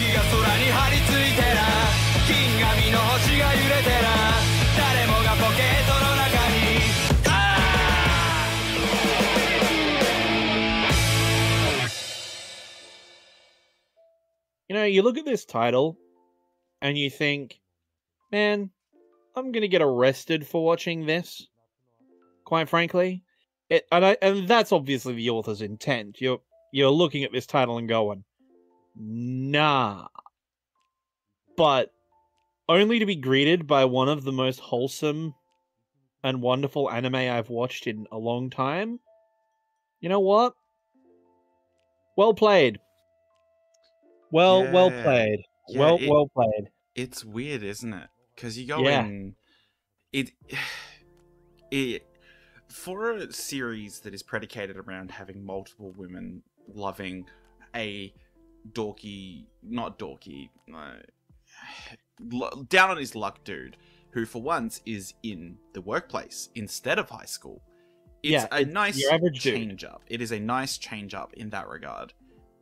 気が空に張り付いてら銀紙の星が揺れてら誰もがポケットの中にああ You know, you look at this title and you think, man, I'm going to get arrested for watching this. Quite frankly, it, and I, and that's obviously the author's intent. You're you're looking at this title and going, nah. But only to be greeted by one of the most wholesome and wonderful anime I've watched in a long time. You know what? Well played. Well, well played. Yeah, well, it- well played. It's weird, isn't it? Because you go Yeah. in, it, it for a series that is predicated around having multiple women loving a dorky, not dorky, uh, down on his luck dude, who for once is in the workplace instead of high school. It's Yeah, a nice change up. It is a nice change up in that regard.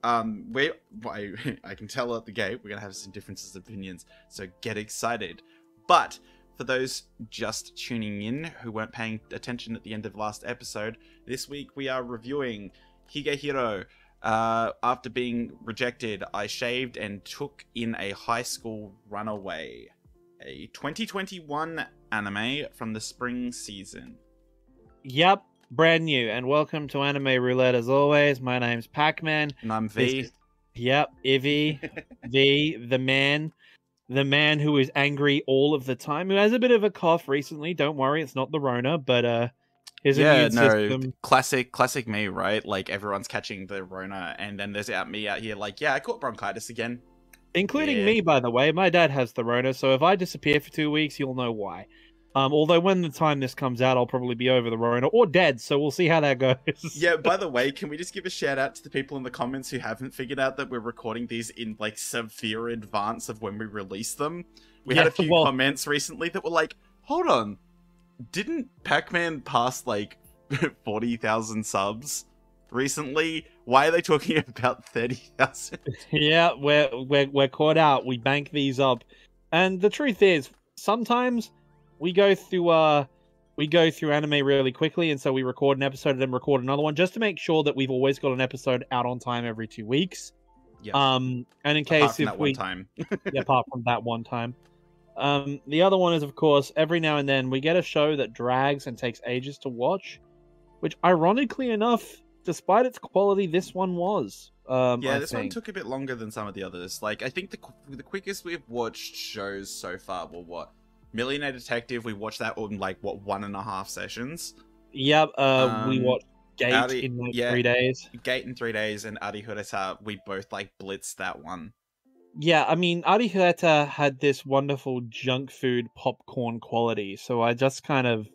Um, we I, I can tell at the gate we're gonna have some differences of opinions, so get excited. But for those just tuning in who weren't paying attention at the end of last episode, this week we are reviewing Higehiro. Uh, after being rejected, I shaved and took in a high school runaway, a 2021 anime from the spring season. Yep, brand new. And welcome to Anime Roulette as always. My name's Pac-Man. And I'm V. is- Yep, Ivy, V, the man, the man who is angry all of the time, who has a bit of a cough recently. Don't worry, it's not the Rona, but uh, his yeah, no, system. classic, classic me, right? Like everyone's catching the Rona, and then there's out me out here, like, yeah, I caught bronchitis again. including Yeah. me, by the way. My dad has the Rona, so if I disappear for two weeks, you'll know why. Um, although when the time this comes out, I'll probably be over the Rona or dead, so we'll see how that goes. Yeah. By the way, can we just give a shout out to the people in the comments who haven't figured out that we're recording these in like severe advance of when we release them? We had a few well- comments recently that were like, "Hold on, didn't Pac-Man pass like forty thousand subs recently? Why are they talking about thirty thousand? yeah, we're we're we're caught out. We bank these up, and the truth is, sometimes we go through uh we go through anime really quickly, and so we record an episode and then record another one just to make sure that we've always got an episode out on time every two weeks. Yeah. Um, and in Apart case from if that we one time. yeah, apart from that one time. Um, the other one is, of course, every now and then we get a show that drags and takes ages to watch, which, ironically enough, despite its quality, this one was. Um, Yeah, I this one took a bit longer than some of the others. Like, I think the the quickest we've watched shows so far were what Millionaire Detective. We watched that in like what one and a half sessions. Yep, uh, we Um, watched Gate Audi- in like yeah. three days. Gate in three days and Arifureta, we both like blitzed that one. Yeah, I mean, Arifureta had this wonderful junk food popcorn quality, so I just kind of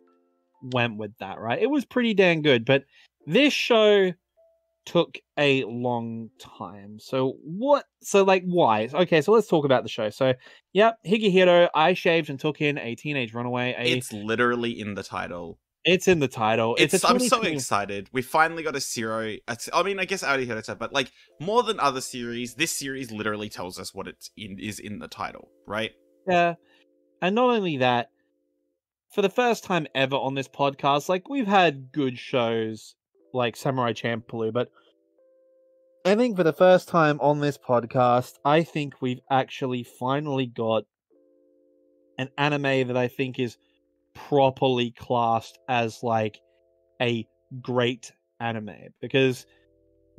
went with that, right? It was pretty damn good, but this show took a long time. So what? So like, why? Okay, so let's talk about the show. So, yep, Higehiro, I shaved and took in a teenage runaway. A, It's literally in the title. It's in the title. It's, It's, I'm so excited. We finally got a zero. I mean, I guess Arifureta, but like more than other series, this series literally tells us what it's in is in the title, right? Yeah. And not only that, for the first time ever on this podcast, like we've had good shows like Samurai Champloo, but I think for the first time on this podcast, I think we've actually finally got an anime that I think is properly classed as like a great anime because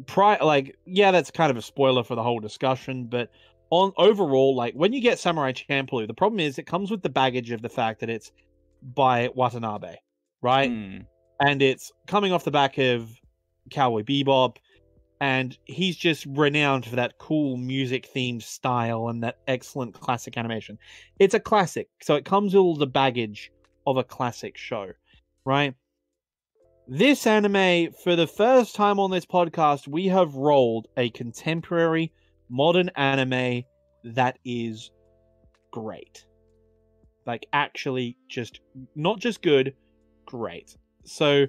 pri like yeah that's kind of a spoiler for the whole discussion but on overall, like when you get Samurai Champloo, the problem is it comes with the baggage of the fact that it's by Watanabe, right? Hmm. And it's coming off the back of Cowboy Bebop, and he's just renowned for that cool music themed style and that excellent classic animation. It's a classic, so it comes with all the baggage of a classic show, right? This anime, for the first time on this podcast, we have rolled a contemporary modern anime that is great. Like actually just not just good, great. So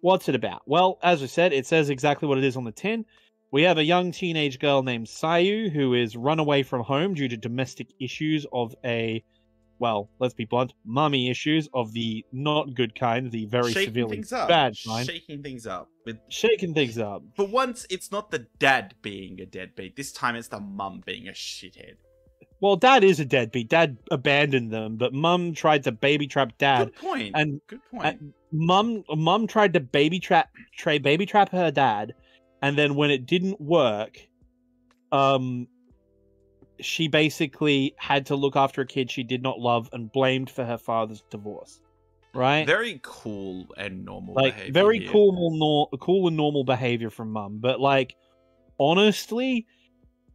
what's it about? Well, as I said, it says exactly what it is on the tin. We have a young teenage girl named Sayu who is run away from home due to domestic issues of a, well, let's be blunt, mummy issues of the not good kind, the very shaking severely things up. bad kind, Shaking things up. With shaking things up. for once, it's not the dad being a deadbeat. This time, it's the mum being a shithead. Well, dad is a deadbeat. Dad abandoned them, but mum tried to baby trap dad. Good point. and- good point. mum mum tried to baby trap try baby trap her dad and then when it didn't work um she basically had to look after a kid she did not love and blamed for her father's divorce right very cool and normal. like behavior very here. cool nor- cool and normal behavior from mum but like honestly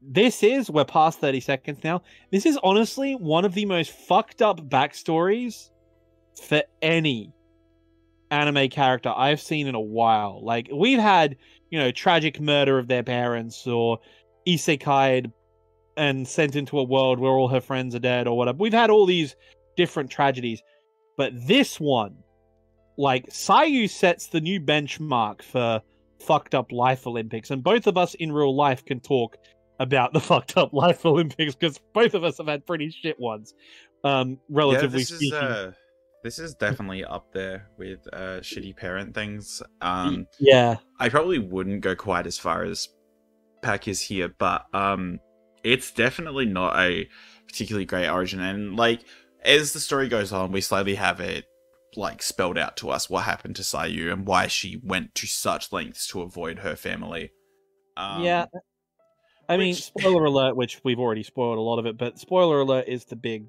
this is we're past 30 seconds now this is honestly one of the most fucked up backstories for any anime character i've seen in a while like we've had you know tragic murder of their parents or isekai and sent into a world where all her friends are dead or whatever we've had all these different tragedies but this one like Sayu sets the new benchmark for fucked up life Olympics, and both of us in real life can talk about the fucked up life Olympics because both of us have had pretty shit ones. Um, Yeah, relatively this is speaking. uh, this is definitely up there with uh, shitty parent things. Um, yeah, I probably wouldn't go quite as far as Pack is here, but um, it's definitely not a particularly great origin. And like as the story goes on, we slowly have it like spelled out to us what happened to Sayu and why she went to such lengths to avoid her family. Um, yeah. I mean, spoiler alert, which we've already spoiled a lot of it, but spoiler alert is the big.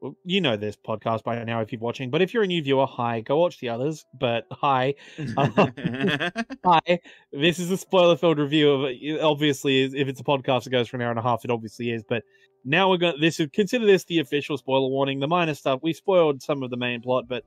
Well, You know this podcast by now if you're watching, but if you're a new viewer, hi, go watch the others. But hi, uh, Hi, this is a spoiler-filled review of uh, it. Obviously, if it's a podcast that goes for an hour and a half, it obviously is. But now we're going. to This consider this the official spoiler warning. The minor stuff we spoiled some of the main plot, but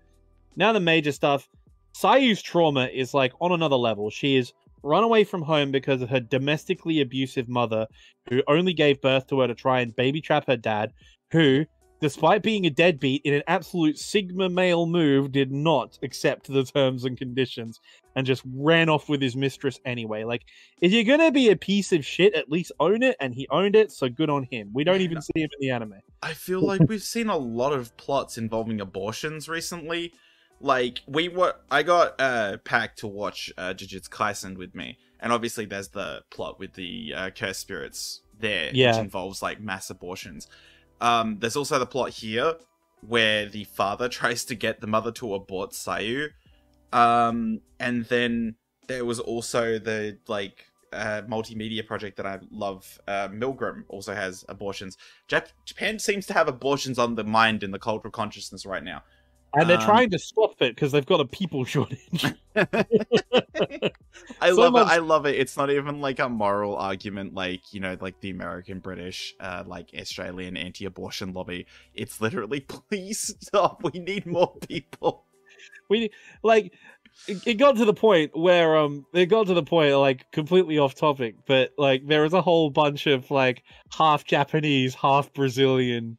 now the major stuff. Sayu's trauma is like on another level. She is run away from home because of her domestically abusive mother, who only gave birth to her to try and baby trap her dad, who, despite being a deadbeat in an absolute Sigma male move, did not accept the terms and conditions and just ran off with his mistress anyway. Like, if you're gonna be a piece of shit, at least own it, and he owned it, so good on him. We don't even see him in the anime. I feel like we've seen a lot of plots involving abortions recently. Like we were, I got uh packed to watch uh, Jujutsu Kaisen with me, and obviously there's the plot with the uh, cursed spirits there, Yeah. which involves like mass abortions. Um, there's also the plot here where the father tries to get the mother to abort Sayu, um, and then there was also the like uh, multimedia project that I love. Uh, Milgram also has abortions. Jap- Japan seems to have abortions on the mind in the cultural consciousness right now. And they're Um, trying to stop it because they've got a people shortage. I love it. I love it. It's not even like a moral argument, like you know, like the American, British, uh, like Australian anti-abortion lobby. It's literally, please stop. We need more people. we like it, it got to the point where um it got to the point like completely off topic, but like there was a whole bunch of like half Japanese, half Brazilian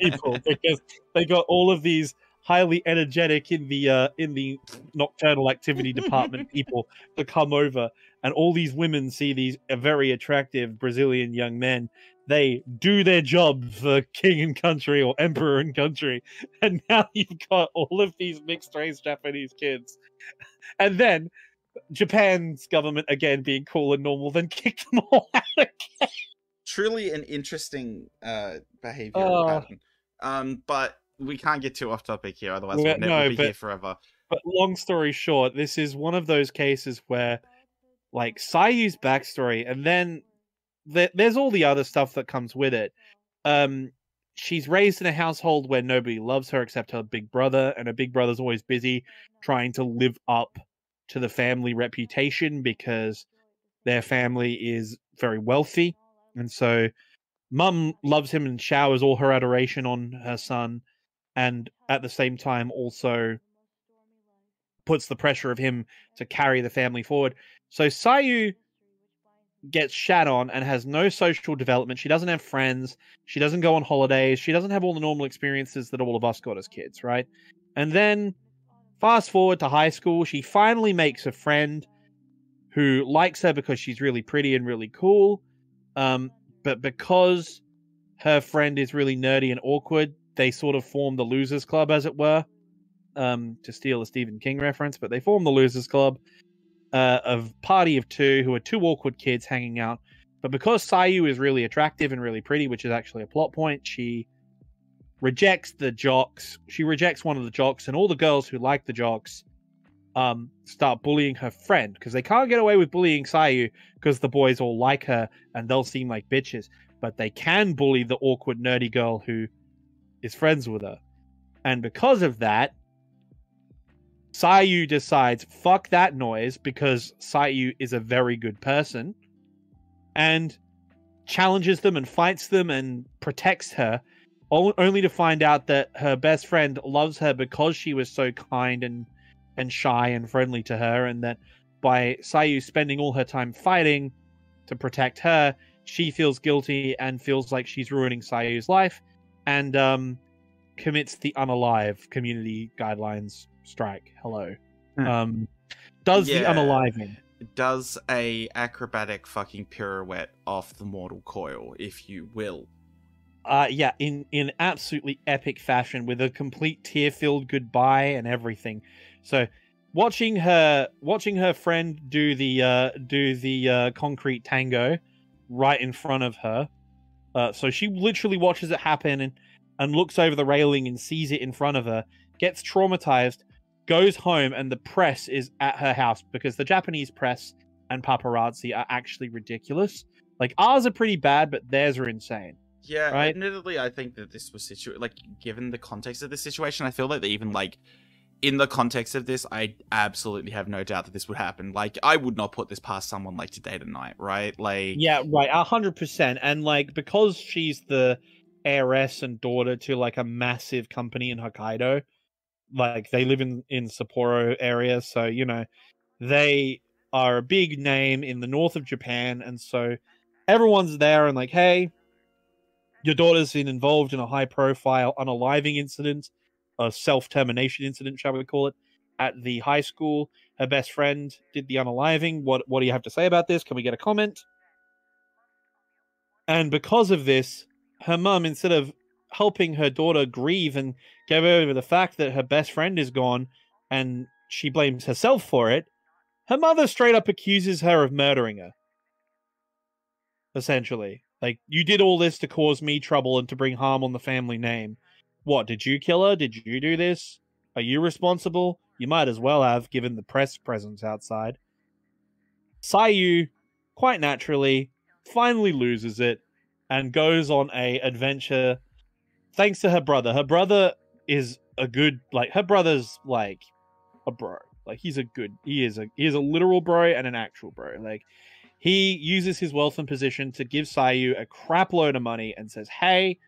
people because they got all of these highly energetic in the uh in the nocturnal activity department people to come over and all these women see these uh, very attractive brazilian young men they do their job for king and country or emperor and country and now you've got all of these mixed race japanese kids and then japan's government again being cool and normal then kicked them all out again. Truly an interesting uh behavior Oh. pattern. Um, but we can't get too off topic here, otherwise we'll never no, be but- here forever. But long story short, this is one of those cases where, like, Sayu's backstory, and then there, there's all the other stuff that comes with it. Um, she's raised in a household where nobody loves her except her big brother, and her big brother's always busy trying to live up to the family reputation because their family is very wealthy, and so mum loves him and showers all her adoration on her son, and at the same time also puts the pressure of him to carry the family forward. So Sayu gets shat on and has no social development. She doesn't have friends. She doesn't go on holidays. She doesn't have all the normal experiences that all of us got as kids, right? And then fast forward to high school, she finally makes a friend who likes her because she's really pretty and really cool. Um, but because her friend is really nerdy and awkward, they sort of form the Losers Club, as it were. Um, to steal a Stephen King reference, but they form the Losers Club uh, of party of two who are two awkward kids hanging out. But because Sayu is really attractive and really pretty, which is actually a plot point, she rejects the jocks. She rejects one of the jocks, and all the girls who like the jocks um, start bullying her friend because they can't get away with bullying Sayu because the boys all like her and they'll seem like bitches. But they can bully the awkward, nerdy girl who is friends with her. And because of that, Sayu decides, fuck that noise, because Sayu is a very good person, and challenges them and fights them and protects her, only to find out that her best friend loves her because she was so kind and, and shy and friendly to her, and that by Sayu spending all her time fighting to protect her, she feels guilty and feels like she's ruining Sayu's life, and um, commits the unalive community guidelines strike. Hello. Hmm. Um, does the Yeah. unaliving. Does a acrobatic fucking pirouette off the mortal coil, if you will. Uh, yeah, in in absolutely epic fashion with a complete tear-filled goodbye and everything. So, watching her watching her friend do the uh, do the uh, concrete tango right in front of her. Uh, so she literally watches it happen and and looks over the railing and sees it in front of her, gets traumatized, goes home, and the press is at her house because the Japanese press and paparazzi are actually ridiculous. Like ours are pretty bad, but theirs are insane. Yeah, Right. admittedly, I think that this was situ like given the context of the situation, I feel like they even like in the context of this, I absolutely have no doubt that this would happen. Like, I would not put this past someone like today tonight, right? Like, Yeah, right, a hundred percent. And like because she's the heiress and daughter to like a massive company in Hokkaido, like they live in in Sapporo area, so you know they are a big name in the north of Japan, and so everyone's there and like, hey, your daughter's been involved in a high profile unaliving incident, a self termination incident, shall we call it, at the high school. Her best friend did the unaliving. What what do you have to say about this? Can we get a comment? And because of this, her mum, instead of helping her daughter grieve and get over the fact that her best friend is gone and she blames herself for it, her mother straight up accuses her of murdering her. Essentially. Like, you did all this to cause me trouble and to bring harm on the family name. What, did you kill her? Did you do this? Are you responsible? You might as well have, given the press presence outside. Sayu, quite naturally, finally loses it and goes on a adventure thanks to her brother. Her brother is a good like her brother's like a bro. Like he's a good he is a he is a literal bro and an actual bro. Like he uses his wealth and position to give Sayu a crap load of money and says, "Hey,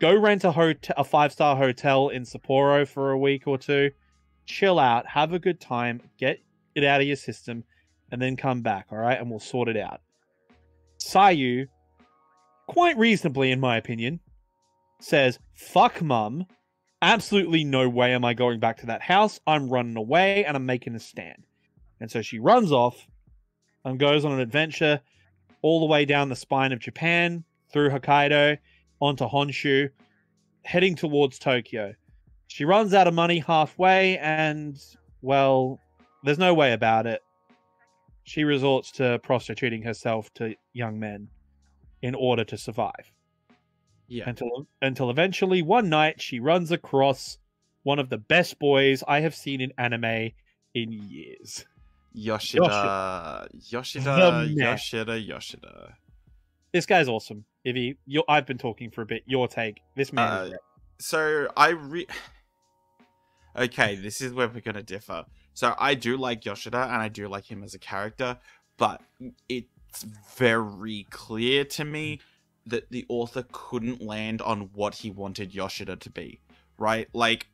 go rent a hotel, a five star hotel in Sapporo for a week or two, chill out, have a good time, get it out of your system, and then come back. All right, and we'll sort it out." Sayu, quite reasonably, in my opinion, says, "Fuck, mum." Absolutely no way am I going back to that house. I'm running away and I'm making a stand. And so she runs off and goes on an adventure all the way down the spine of Japan, through Hokkaido, onto Honshu, heading towards Tokyo. She runs out of money halfway, and, well, there's no way about it. She resorts to prostituting herself to young men in order to survive. yeah. Until until eventually one night she runs across one of the best boys I have seen in anime in years. Yoshida, Yoshida, The man. Yoshida, Yoshida. This guy's awesome. Ivy, you I've been talking for a bit. Your take. This man Uh. So I re. Okay, this is where we're gonna differ. So I do like Yoshida, and I do like him as a character, but it's very clear to me that the author couldn't land on what he wanted Yoshida to be. Right, like.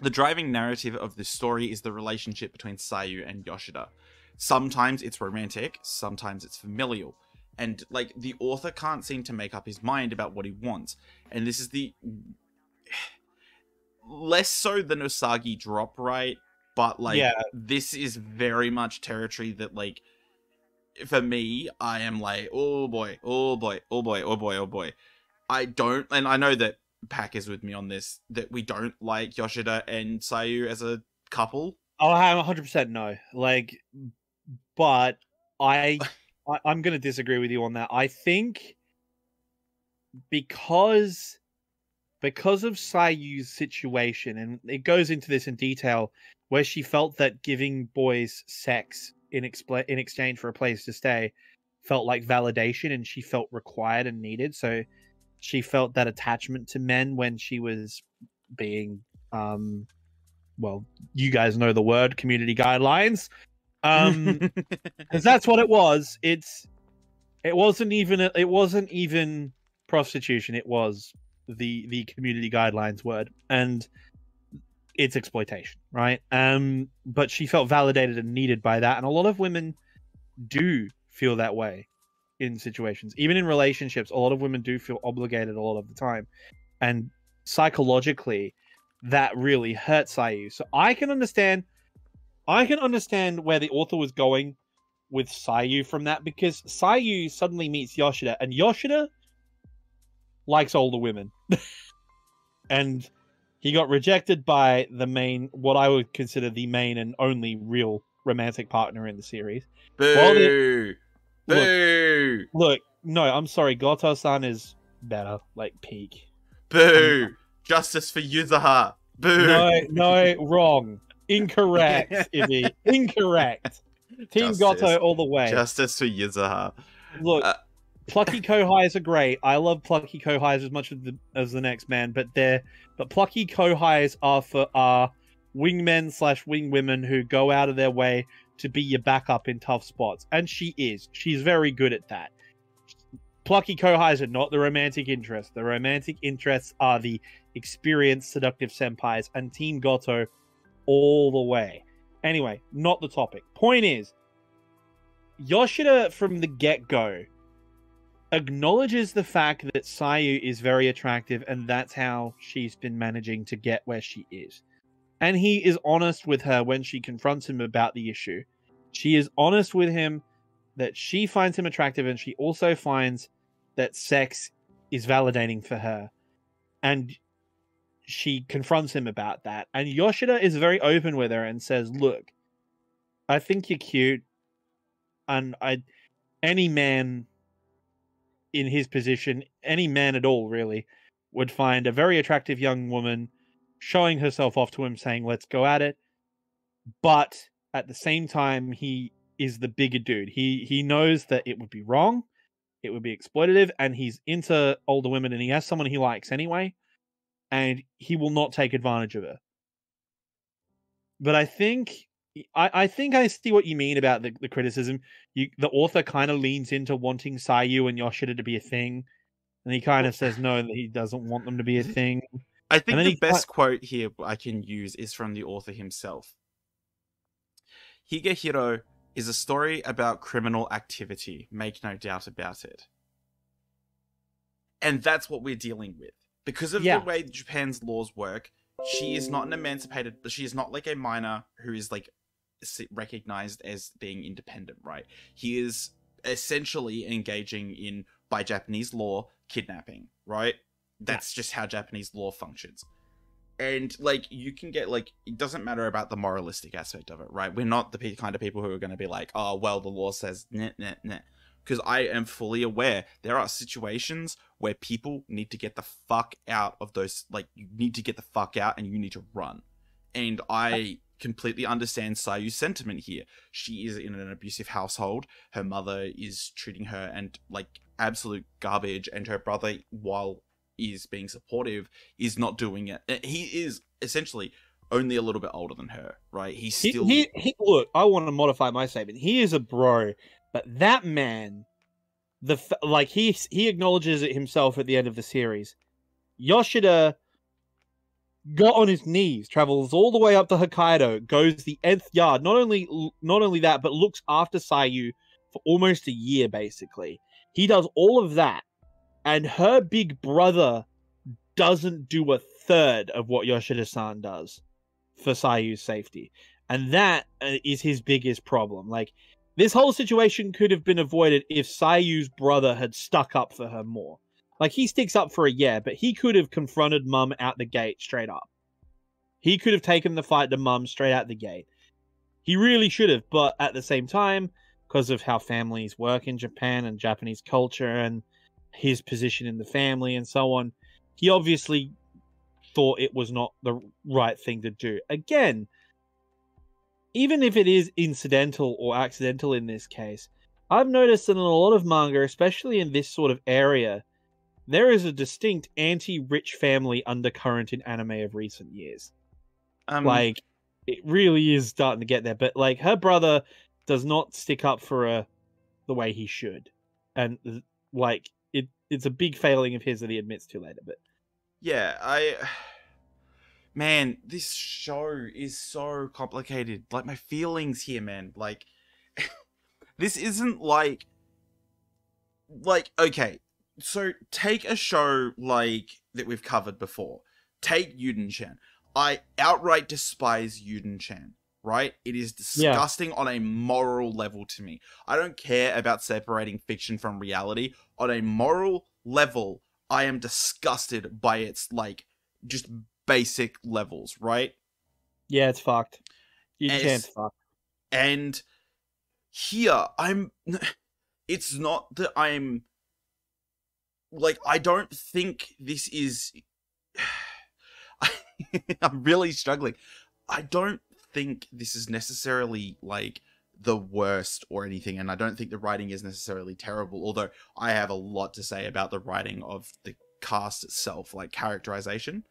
The driving narrative of this story is the relationship between Sayu and Yoshida. Sometimes it's romantic, sometimes it's familial. And like the author can't seem to make up his mind about what he wants. And this is the less so than Usagi Drop right but like Yeah. this is very much territory that like for me i am like oh boy oh boy oh boy oh boy oh boy i don't and i know that pack is with me on this that we don't like yoshida and sayu as a couple Oh, I'm 100 percent no. Like, but I, I I'm going to disagree with you on that. I think because because of Sayu's situation, and it goes into this in detail, where she felt that giving boys sex in expl- in exchange for a place to stay felt like validation, and she felt required and needed. So she felt that attachment to men when she was being um well you guys know the word community guidelines um because that's what it was. It's it wasn't even a, it wasn't even prostitution. It was the the community guidelines word and it's exploitation right? Um but she felt validated and needed by that. And a lot of women do feel that way in situations even in relationships. A lot of women do feel obligated a lot of the time. And psychologically that really hurts Sayu. So I can understand I can understand where the author was going with Sayu from that because Sayu suddenly meets Yoshida and Yoshida likes older women. and he got rejected by the main what I would consider the main and only real romantic partner in the series. Boo Look. boo Look, no, I'm sorry, Goto-san is better, like peak. boo um, justice for Yuzuha boo No, no, wrong. Incorrect, Ibby. Incorrect. Team Justice. Goto all the way. justice for Yuzuha Look, uh, plucky Kohais are great. I love plucky Kohais as much as the as the next man, but they're but plucky Kohais are for are wingmen slash wing women who go out of their way to be your backup in tough spots, and she is. She's very good at that. Plucky Kohais are not the romantic interest. The romantic interests are the experienced seductive senpais and Team Goto all the way. Anyway, not the topic. Point is, Yoshida from the get go acknowledges the fact that Sayu is very attractive and that's how she's been managing to get where she is. And he is honest with her when she confronts him about the issue. She is honest with him that she finds him attractive and she also finds that sex is validating for her. And she confronts him about that. And Yoshida is very open with her and says, Look, I think you're cute. And I any man in his position, any man at all really, would find a very attractive young woman showing herself off to him, saying, Let's go at it. But at the same time, he is the bigger dude. He he knows that it would be wrong, it would be exploitative, and he's into older women and he has someone he likes anyway, and he will not take advantage of her. But I think I, I think I see what you mean about the, the criticism. You the author kind of leans into wanting Sayu and Yoshida to be a thing. And he kind of says no, that he doesn't want them to be a mm-hmm. thing. I think the he best quote here I can use is from the author himself. Higehiro is a story about criminal activity, make no doubt about it. And that's what we're dealing with. Because of Yeah. the way Japan's laws work, she is not an emancipated, she is not like a minor who is like recognized as being independent, right? He is essentially engaging in, by Japanese law, kidnapping, right? That's just how Japanese law functions. And like you can get like it doesn't matter about the moralistic aspect of it, right? We're not the kind of people who are going to be like, oh well, the law says nah nah nah. Because I am fully aware there are situations where people need to get the fuck out of those. Like you need to get the fuck out and you need to run. And I completely understand Sayu's sentiment here. She is in an abusive household. Her mother is treating her and like absolute garbage, and her brother, while is being supportive, is not doing it. Uh, He is essentially only a little bit older than her, right? He's He, still he, he look. I want to modify my statement. He is a bro, but that man, the like he he acknowledges it himself at the end of the series. Yoshida got on his knees, travels all the way up to Hokkaido, goes the nth yard. Not only not only that, but looks after Sayu for almost a year. Basically, he does all of that, and her big brother doesn't do a third of what Yoshida-san does for Sayu's safety. and that uh, his biggest problem. Like this whole situation could have been avoided if Sayu's brother had stuck up for her more. Like he sticks up for a year, but he could have confronted Mum out the gate straight up. He could have taken the fight to Mum straight out the gate. He really should have, but at the same time, because of how families work in Japan and Japanese culture and his position in the family and so on, he obviously thought it was not the right thing to do. Again, even if it is incidental or accidental in this case, I've noticed that in a lot of manga, especially in this sort of area, there is a distinct anti-rich family undercurrent in anime of recent years. Um, like it really is starting to get there. But like her brother does not stick up for her the way he should, and like it, it's a big failing of his that he admits to later. But yeah, I. Man, this show is so complicated. Like my feelings here, man. Like, this isn't like, like okay. So take a show like that we've covered before. Take Yuden Chan. I outright despise Yuden Chan. Right? It is Yeah. disgusting on a moral level to me. I don't care about separating fiction from reality. On a moral level, I am disgusted by its like just basic levels, right? yeah, it's fucked. You And can't fuck. And here, I'm. It's not that I'm. Like, I don't think this is. I'm really struggling. I don't think this is necessarily like the worst or anything, and I don't think the writing is necessarily terrible. Although I have a lot to say about the writing of the cast itself, like characterization,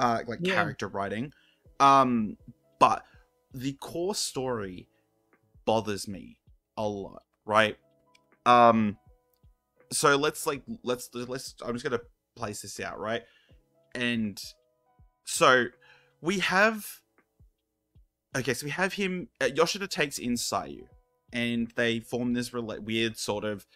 uh, like Yeah. character writing. Um, but the core story bothers me a lot, right? Um, so let's like let's let's. I'm just gonna place this out, right? And so we have okay so we have him uh, yoshida takes in sayu and they form this rela- weird sort of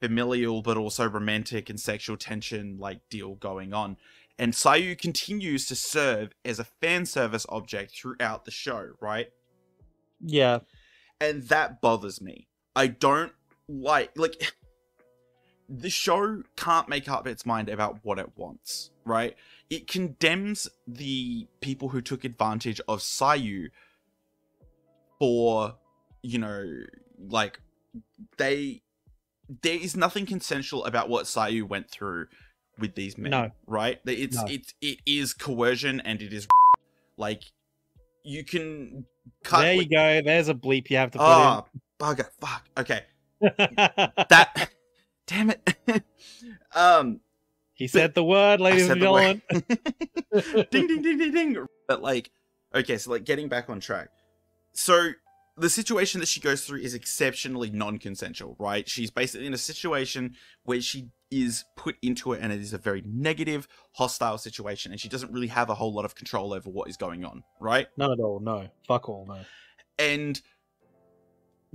familial but also romantic and sexual tension like deal going on and sayu continues to serve as a fan service object throughout the show right? Yeah, and that bothers me. I don't like like the show can't make up its mind about what it wants right? It condemns the people who took advantage of sayu for you know like they there is nothing consensual about what sayu went through with these men No. right? It's No. it's it is coercion and it is like you can cut there you with- go. There's a bleep you have to put oh bugger fuck. Okay. That damn it. Um he said the word, ladies and gentlemen. ding ding ding ding ding. But like okay so like getting back on track. So the situation that she goes through is exceptionally non-consensual right? She's basically in a situation where she is put into it and it is a very negative hostile situation and she doesn't really have a whole lot of control over what is going on right None at all. No. Fuck all. No. and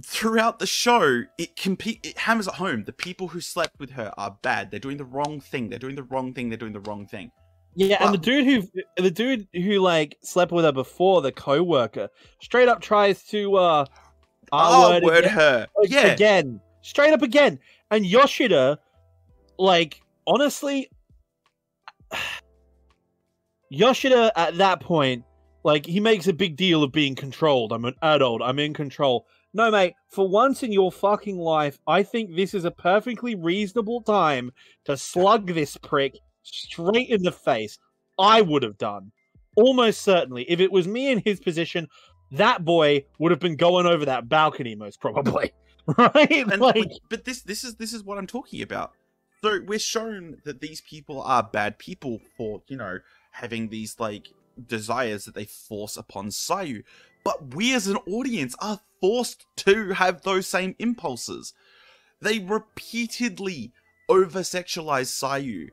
throughout the show it compete it hammers at home the people who slept with her are bad they're doing the wrong thing they're doing the wrong thing they're doing the wrong thing Yeah, and the dude who the dude who like slept with her before, the co-worker, straight up tries to uh oh R-word word again, her like, yeah again. Straight up again. And Yoshida, like, honestly Yoshida at that point, like he makes a big deal of being controlled. I'm an adult, I'm in control. No, mate, for once in your fucking life, I think this is a perfectly reasonable time to slug this prick straight in the face. I would have done. Almost certainly. If it was me in his position, that boy would have been going over that balcony, most probably. Right? and like, like, but this this is this is what I'm talking about. So we're shown that these people are bad people for you know having these like desires that they force upon Sayu, but we as an audience are forced to have those same impulses. They repeatedly over sexualize Sayu.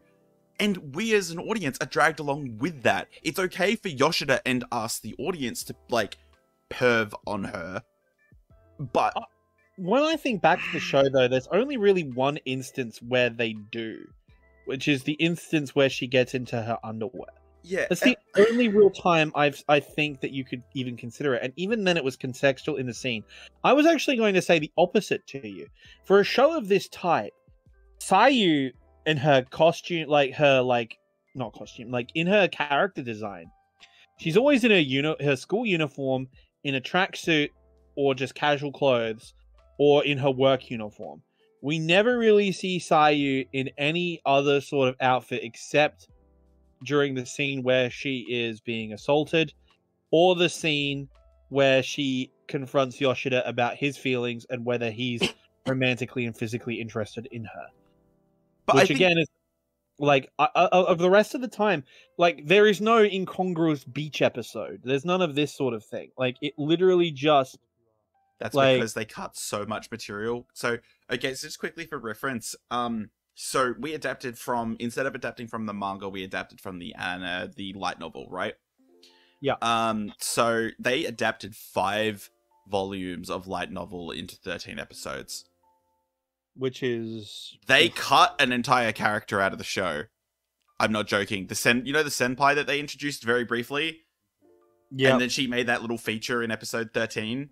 And we as an audience are dragged along with that. It's okay for Yoshida and us, the audience, to like perv on her. But uh, when I think back to the show, though, there's only really one instance where they do, which is the instance where she gets into her underwear. Yeah, That's the only real time I've I think that you could even consider it, and even then it was contextual in the scene. I was actually going to say the opposite to you. For a show of this type, Sayu in her costume, like her like not costume, like in her character design, she's always in her uni- her school uniform, in a tracksuit, or just casual clothes, or in her work uniform. We never really see Sayu in any other sort of outfit except during the scene where she is being assaulted, or the scene where she confronts Yoshida about his feelings and whether he's romantically and physically interested in her. but Which think, again is like I, I, of the rest of the time, like there is no incongruous beach episode. There's none of this sort of thing. Like it literally just that's like, because they cut so much material. So okay, so just quickly for reference, um, so we adapted from instead of adapting from the manga, we adapted from the anime, the light novel, right? Yeah. Um, so they adapted five volumes of light novel into thirteen episodes, which is they cut an entire character out of the show. I'm not joking. The sen, you know the senpai that they introduced very briefly. Yeah. And then she made that little feature in episode 13.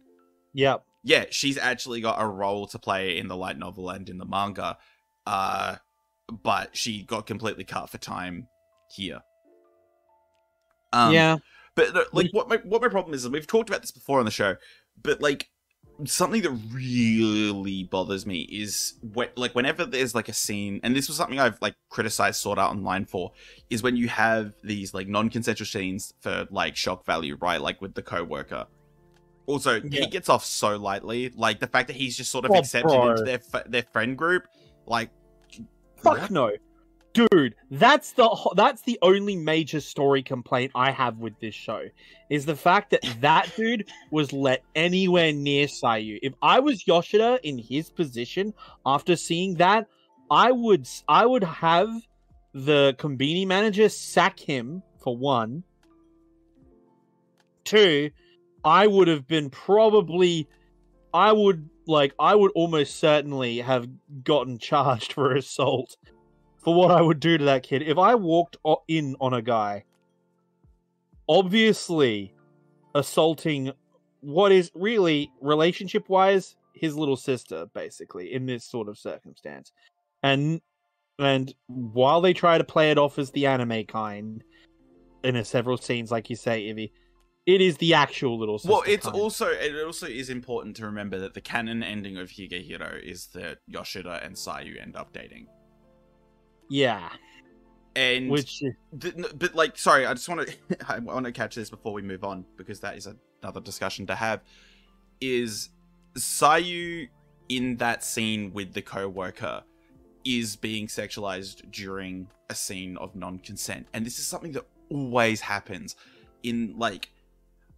Yeah, Yeah, she's actually got a role to play in the light novel and in the manga. Uh, but she got completely cut for time here. Um, yeah. But like, what my what my problem is, and we've talked about this before on the show, but like something that really bothers me is when, like whenever there's like a scene, and this was something I've like criticized Sword Art Online for, is when you have these like non-consensual scenes for like shock value, right? Like with the coworker, also, Yeah. he gets off so lightly. Like the fact that he's just sort of Oh, accepted bro. into their f- their friend group. Like, Fuck what? no. Dude, that's the ho- that's the only major story complaint I have with this show is the fact that that dude was let anywhere near Sayu. If I was Yoshida in his position after seeing that, I would I would have the Kombini manager sack him for one. Two, I would have been probably I would like I would almost certainly have gotten charged for assault for what I would do to that kid. If I walked in on a guy obviously assaulting what is really relationship wise his little sister basically in this sort of circumstance. And and while they try to play it off as the anime kind in a several scenes like you say Ivy it is the actual little sister Well, it's kind. also it also is important to remember that the canon ending of Higehiro is that Yoshida and Sayu end up dating. yeah And which th- n- but like sorry, I just want to I want to catch this before we move on because that is another discussion to have is Sayu in that scene with the co-worker is being sexualized during a scene of non-consent. And this is something that always happens in like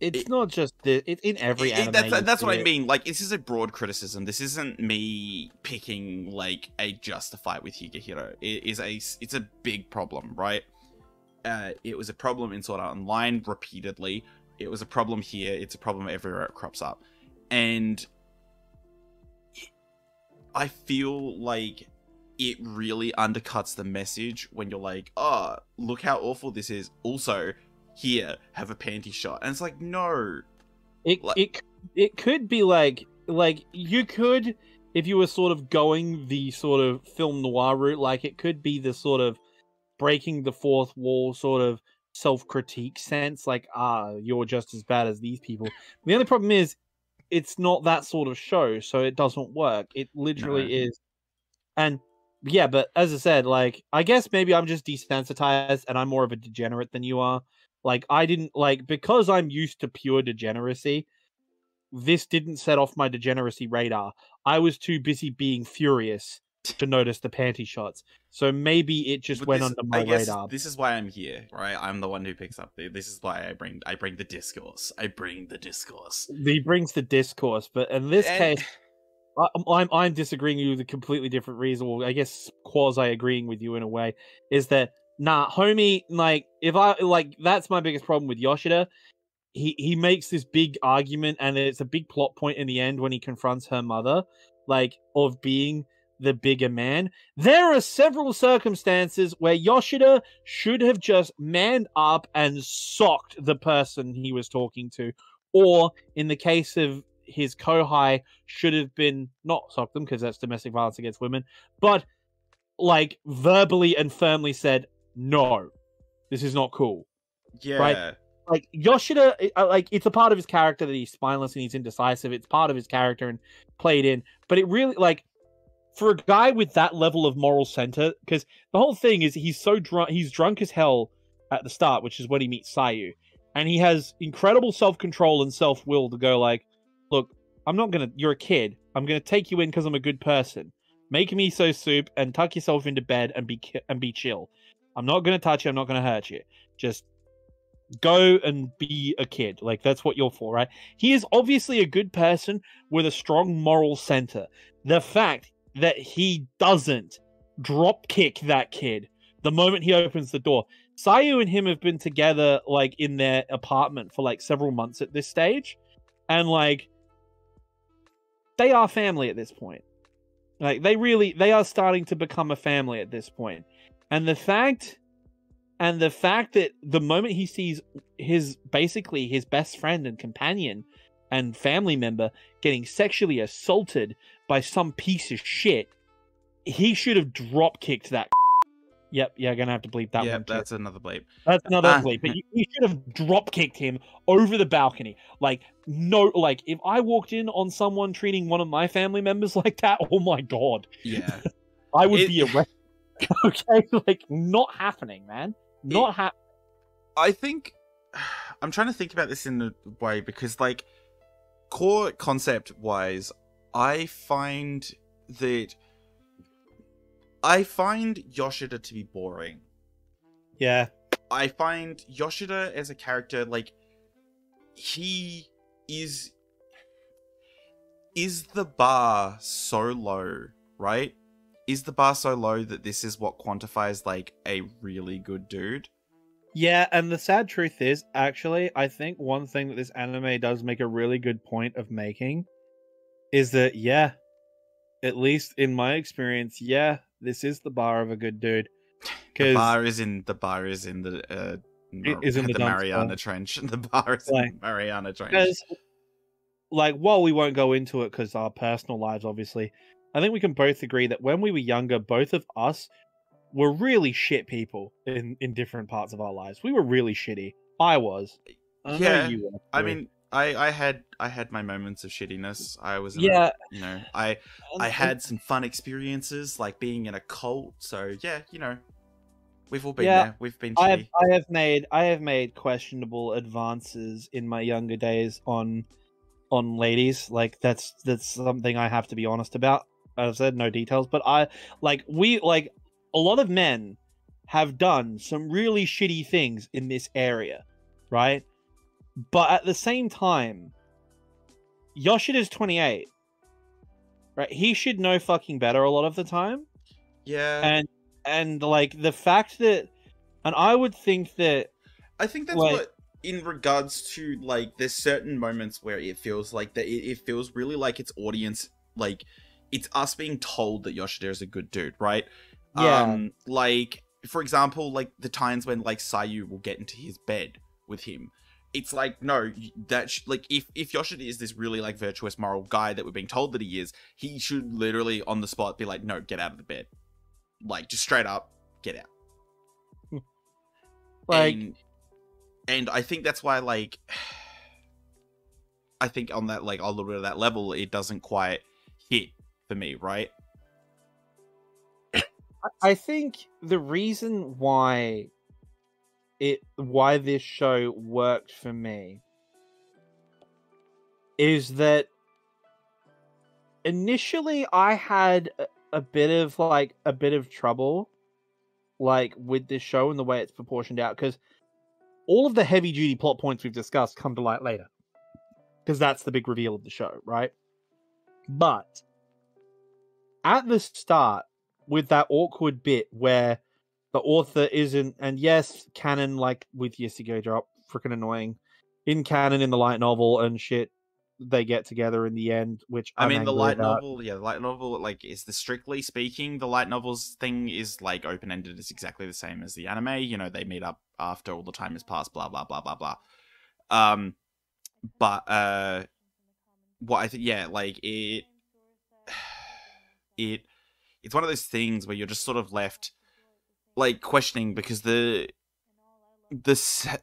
it's it- not just the, it's in every It- that's that's what I mean. Like, this is a broad criticism. This isn't me picking like a just a fight with Higehiro. It is a it's a big problem, right? Uh, it was a problem in Sword Art Online repeatedly. It was a problem here. It's a problem everywhere it crops up, and I feel like it really undercuts the message when you're like, "Oh, look how awful this is." Also, here, have a panty shot, and it's like, no, It Like- it it could be like like you could if you were sort of going the sort of film noir route, like it could be the sort of breaking the fourth wall sort of self critique sense, like ah, you're just as bad as these people. The only problem is it's not that sort of show, so it doesn't work. It literally No. is, and yeah, but as I said, like I guess maybe I'm just desensitized and I'm more of a degenerate than you are. Like I didn't like because I'm used to pure degeneracy. This didn't set off my degeneracy radar. I was too busy being furious to notice the panty shots. So maybe it just But went this- under my I guess radar. This is why I'm here, right? I'm the one who picks up the. This is why I bring. I bring the discourse. I bring the discourse. He brings the discourse, but in this And- case, I, I'm I'm disagreeing with you with a completely different reason. Or I guess quasi agreeing with you in a way is that nah, homie. Like if I like that's my biggest problem with Yoshida. He he makes this big argument, and it's a big plot point in the end when he confronts her mother, like of being the bigger man. There are several circumstances where Yoshida should have just manned up and socked the person he was talking to, or in the case of his kohai, should have been not socked them because that's domestic violence against women, but like verbally and firmly said, "No, this is not cool." Yeah. like Yoshida, uh, like it's a part of his character that he's spineless and he's indecisive. It's part of his character and played in, but it really like for a guy with that level of moral center, because the whole thing is he's so drunk, he's drunk as hell at the start, which is when he meets Sayu, and he has incredible self control and self will to go like, look, I'm not gonna. You're a kid. I'm gonna take you in because I'm a good person. Make miso soup and tuck yourself into bed and be ki- and be chill. I'm not gonna touch you. I'm not gonna hurt you. Just go and be a kid. Like that's what you're for, right? He is obviously a good person with a strong moral center. The fact that he doesn't drop kick that kid the moment he opens the door. Sayu and him have been together like in their apartment for like several months at this stage. And like they are family at this point. Like they really they are starting to become a family at this point. And the fact and the fact that the moment he sees his basically his best friend and companion and family member getting sexually assaulted by some piece of shit, he should have drop kicked that. Yep, yeah, gonna have to bleep that yeah, one. Too. that's another bleep. That's another Ah. bleep. But you, you should have drop kicked him over the balcony. Like no, like if I walked in on someone treating one of my family members like that, oh my god, Yeah. I would It- be arrested. okay, like not happening, man. Not happening. I think I'm trying to think about this in a way because, like, core concept wise, I find that I find Yoshida to be boring. Yeah, I find Yoshida as a character like he is is the bar so low, right? Is the bar so low that this is what quantifies like a really good dude? Yeah, and the sad truth is, actually, I think one thing that this anime does make a really good point of making is that, yeah, at least in my experience, yeah, this is the bar of a good dude. Because The bar is in the bar is in the uh Mar- is in the dumpster. Mariana Trench. The bar is Like- in the Mariana Trench. like while we won't go into it because our personal lives obviously i think we can both agree that when we were younger both of us were really shit people in in different parts of our lives we were really shitty i was I Yeah, you were I mean, I I had I had my moments of shittiness. I was in a- yeah you know, I I had some fun experiences like being in a cult. So yeah, you know, we've all been Yeah, there. We've been I have. I have made I have made questionable advances in my younger days on on ladies. Like that's that's something I have to be honest about. I've said no details, but I like we like a lot of men have done some really shitty things in this area, right? But at the same time, Yoshida's 28. Right? He should know fucking better a lot of the time yeah, and and like the fact that and i would think that I think that's like- what in regards to like there's certain moments where it feels like that it, it feels really like its audience like it's us being told that Yoshida is a good dude, right? Yeah. Um like for example, like the times when like Sayu will get into his bed with him. It's like no, that sh- like if if Yoshida is this really like virtuous moral guy that we're being told that he is, he should literally on the spot be like, no, get out of the bed, like just straight up, get out. like and, and I think that's why like I think on that like a little bit of that level it doesn't quite for me, right? i think the reason why it why this show worked for me is that initially i had a, bit of like a bit of trouble like with this show and the way it's proportioned out because all of the heavy duty plot points we've discussed come to light later because that's the big reveal of the show right but at the start with that awkward bit where the author isn't and yes canon like with Usagi Drop freaking annoying in canon in the light novel and shit they get together in the end, which I I'm mean, the light about. novel, yeah, the light novel, like, is the strictly speaking, the light novels thing is like open ended. It's exactly the same as the anime. You know, they meet up after all the time has passed. Blah blah blah blah blah. Um, but uh, what I think, yeah, like it, it, it's one of those things where you're just sort of left, like, questioning because the, the.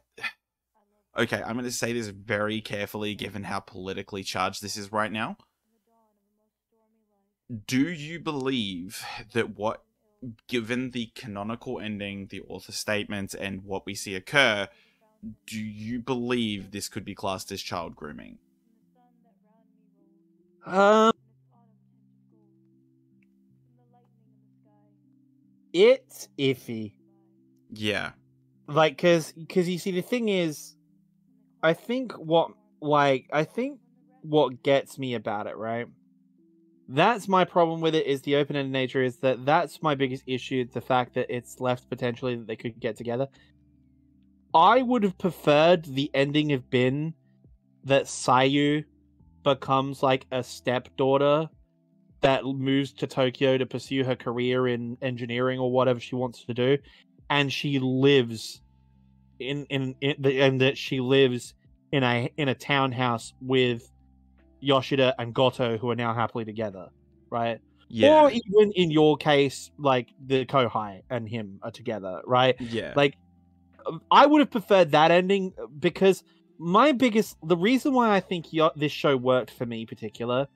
Okay, I'm going to say this very carefully given how politically charged this is right now. Do you believe that what, given the canonical ending, the author statements, and what we see occur, do you believe this could be classed as child grooming? Um, it's iffy. Yeah. like because because you see the thing is i think what like i think what gets me about it right that's my problem with it is the open-ended nature is that that's my biggest issue the fact that it's left potentially that they could get together i would have preferred the ending have been that sayu becomes like a stepdaughter that moves to tokyo to pursue her career in engineering or whatever she wants to do and she lives in in, in the, and that she lives in a in a townhouse with Yoshida and Goto who are now happily together, right? Yeah. Or even in your case, like the Kohai and him are together, right? yeah. Like I would have preferred that ending because my biggest the reason why I think Yo- this show worked for me particular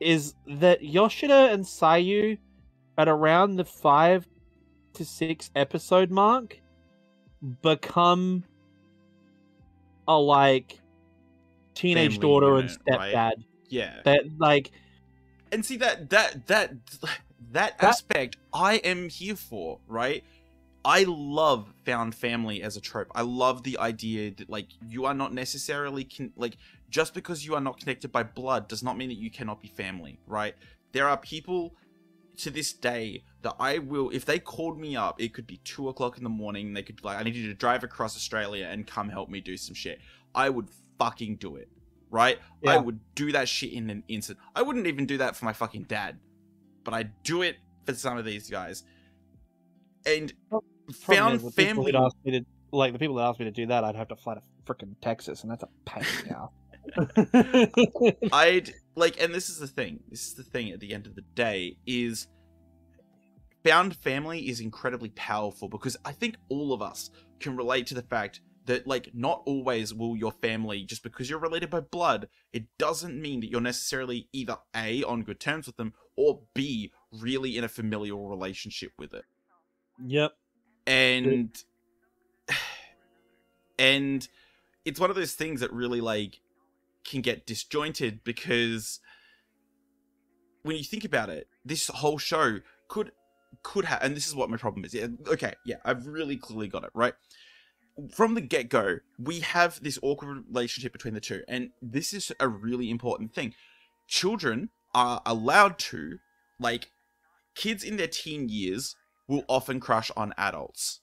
is that Yoshida and Sayu at around the 5 to 6 episode mark become a like teenage Family daughter and unit, right? stepdad yeah. that like and see that that that that aspect I am here for, right? I love found family as a trope. I love the idea that like you are not necessarily con- like just because you are not connected by blood does not mean that you cannot be family, right? There are people to this day that I will if they called me up, it could be two o'clock in the morning. They could be like, I need you to drive across Australia and come help me do some shit. I would fucking do it, right? I would do that shit in an instant. I wouldn't even do that for my fucking dad, but I'd do it for some of these guys. And found is family. to like the people that asked me to do that, I'd have to fly to freaking Texas, and that's a pain now. I'd like, and this is the thing. This is the thing. At the end of the day, is found family is incredibly powerful because I think all of us can relate to the fact that like not always will your family just because you're related by blood it doesn't mean that you're necessarily either a on good terms with them or b really in a familial relationship with it yep. and and it's one of those things that really like can get disjointed because when you think about it this whole show could could have and this is what my problem is yeah okay yeah i've really clearly got it right? From the get-go we have this awkward relationship between the two and this is a really important thing. Children are allowed to like kids in their teen years will often crush on adults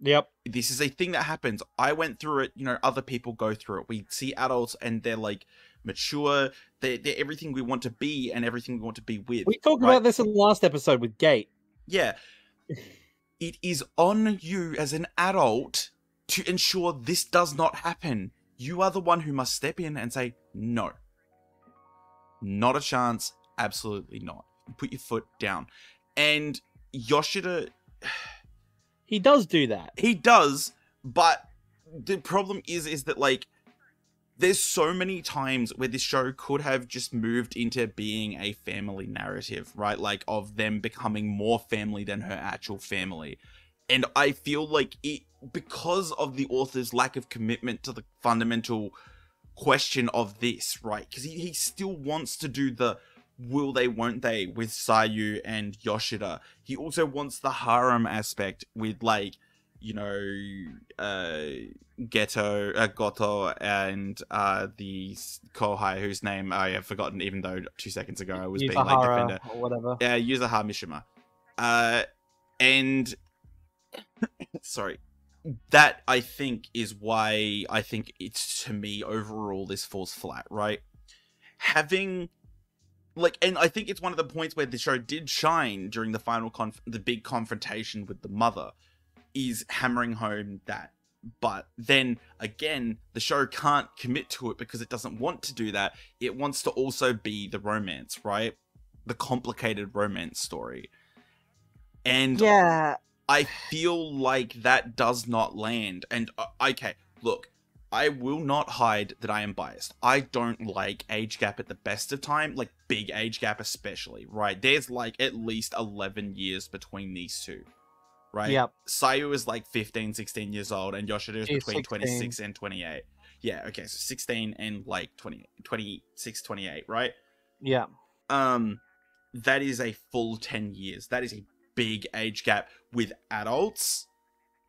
Yep. this is a thing that happens. I went through it, you know, other people go through it. We see adults and they're like mature, they're, they're everything we want to be and everything we want to be with. We talked right? about this in the last episode with Gate. Yeah. it is on you as an adult to ensure this does not happen. You are the one who must step in and say, no. Not a chance. Absolutely not. Put your foot down. And Yoshida He does do that. he does but the problem is is that like there's so many times where this show could have just moved into being a family narrative right? Like of them becoming more family than her actual family. And i feel like it because of the author's lack of commitment to the fundamental question of this right? Because he, he still wants to do the will they won't they with sayu and yoshida he also wants the harem aspect with like you know uh Geto, uh, Goto and uh the Kohai whose name I have forgotten even though two seconds ago I was being like defender or whatever. Yeah, uh, Yuzuha Mishima. Uh, and sorry, that I think is why I think it's to me overall this falls flat, right? Having like and I think it's one of the points where the show did shine during the final conf- the big confrontation with the mother is hammering home that but then again the show can't commit to it because it doesn't want to do that it wants to also be the romance right the complicated romance story and Yeah. I feel like that does not land. And uh, okay, look, I will not hide that I am biased. I don't like age gap at the best of time, like big age gap especially, right? There's like at least 11 years between these two. Right? Yep. Sayu is like 15, 16 years old and Yoshida is He's between 16. 26 and 28. Yeah, okay. So 16 and like 20 26 28, right? Yeah. um that is a full 10 years that is a big age gap with adults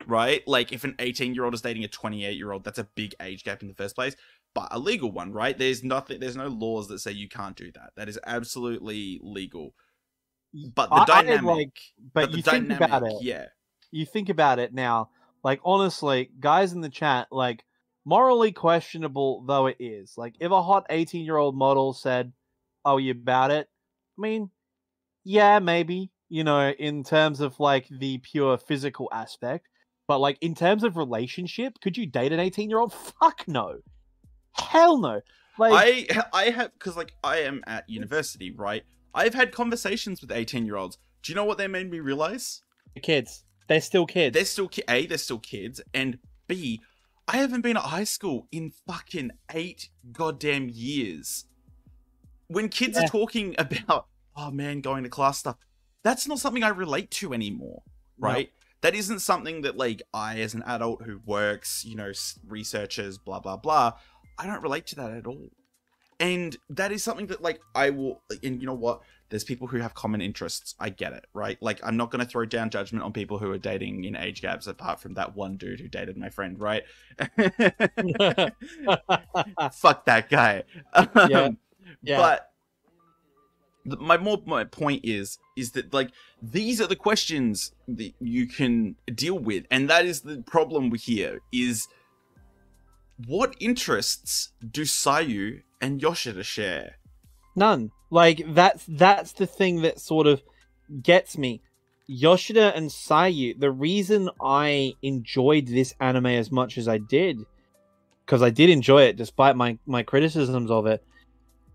right like if an 18 year old is dating a 28 year old that's a big age gap in the first place but a legal one right there's nothing there's no laws that say you can't do that that is absolutely legal but the I- I dynamic like, but, the you think about it. yeah You think about it now. Like honestly, guys in the chat, like morally questionable though it is, like if a hot eighteen-year-old model said, "Oh, you about it?" I mean, yeah, maybe. You know, in terms of like the pure physical aspect, but like in terms of relationship, could you date an eighteen-year-old? Fuck no. Hell no. Like i i have because like i am at university right i've had conversations with 18 year olds do you know what they made me realize The kids, they're still kids. they're still ki- a they're still kids and b i haven't been at high school in fucking eight goddamn years when kids Yeah. are talking about oh man going to class stuff that's not something i relate to anymore right that isn't something that like i as an adult who works you know researches blah blah blah i don't relate to that at all. And that is something that like i will and you know what? There's people who have common interests. I get it right? Like i'm not going to throw down judgment on people who are dating in age gaps apart from that one dude who dated my friend right? Fuck that guy. Yeah. Um, yeah. but my more my point is is that like these are the questions that you can deal with and that is the problem here is what interests do Sayu and Yoshida share None. Like that's that's the thing that sort of gets me. Yoshida and Sayu, the reason I enjoyed this anime as much as I did, because I did enjoy it despite my, my criticisms of it,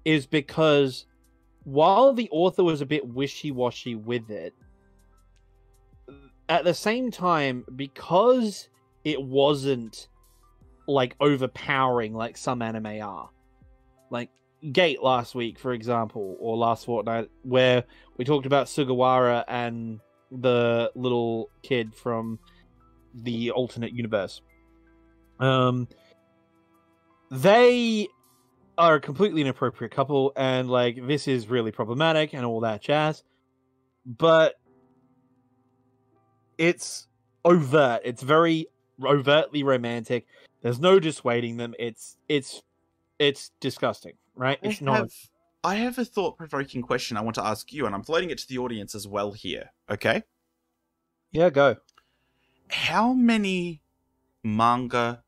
is because while the author was a bit wishy-washy with it, at the same time, because it wasn't like overpowering like some anime are. Like Gate last week, for example, or last fortnight, where we talked about Sugawara and the little kid from the alternate universe. Um, they are a completely inappropriate couple, and like this is really problematic and all that jazz. But it's overt. It's very overtly romantic. There's no dissuading them. It's it's it's disgusting, right? I It's not. have, I have a thought-provoking question I want to ask you and I'm floating it to the audience as well here okay Yeah, go. how many manga,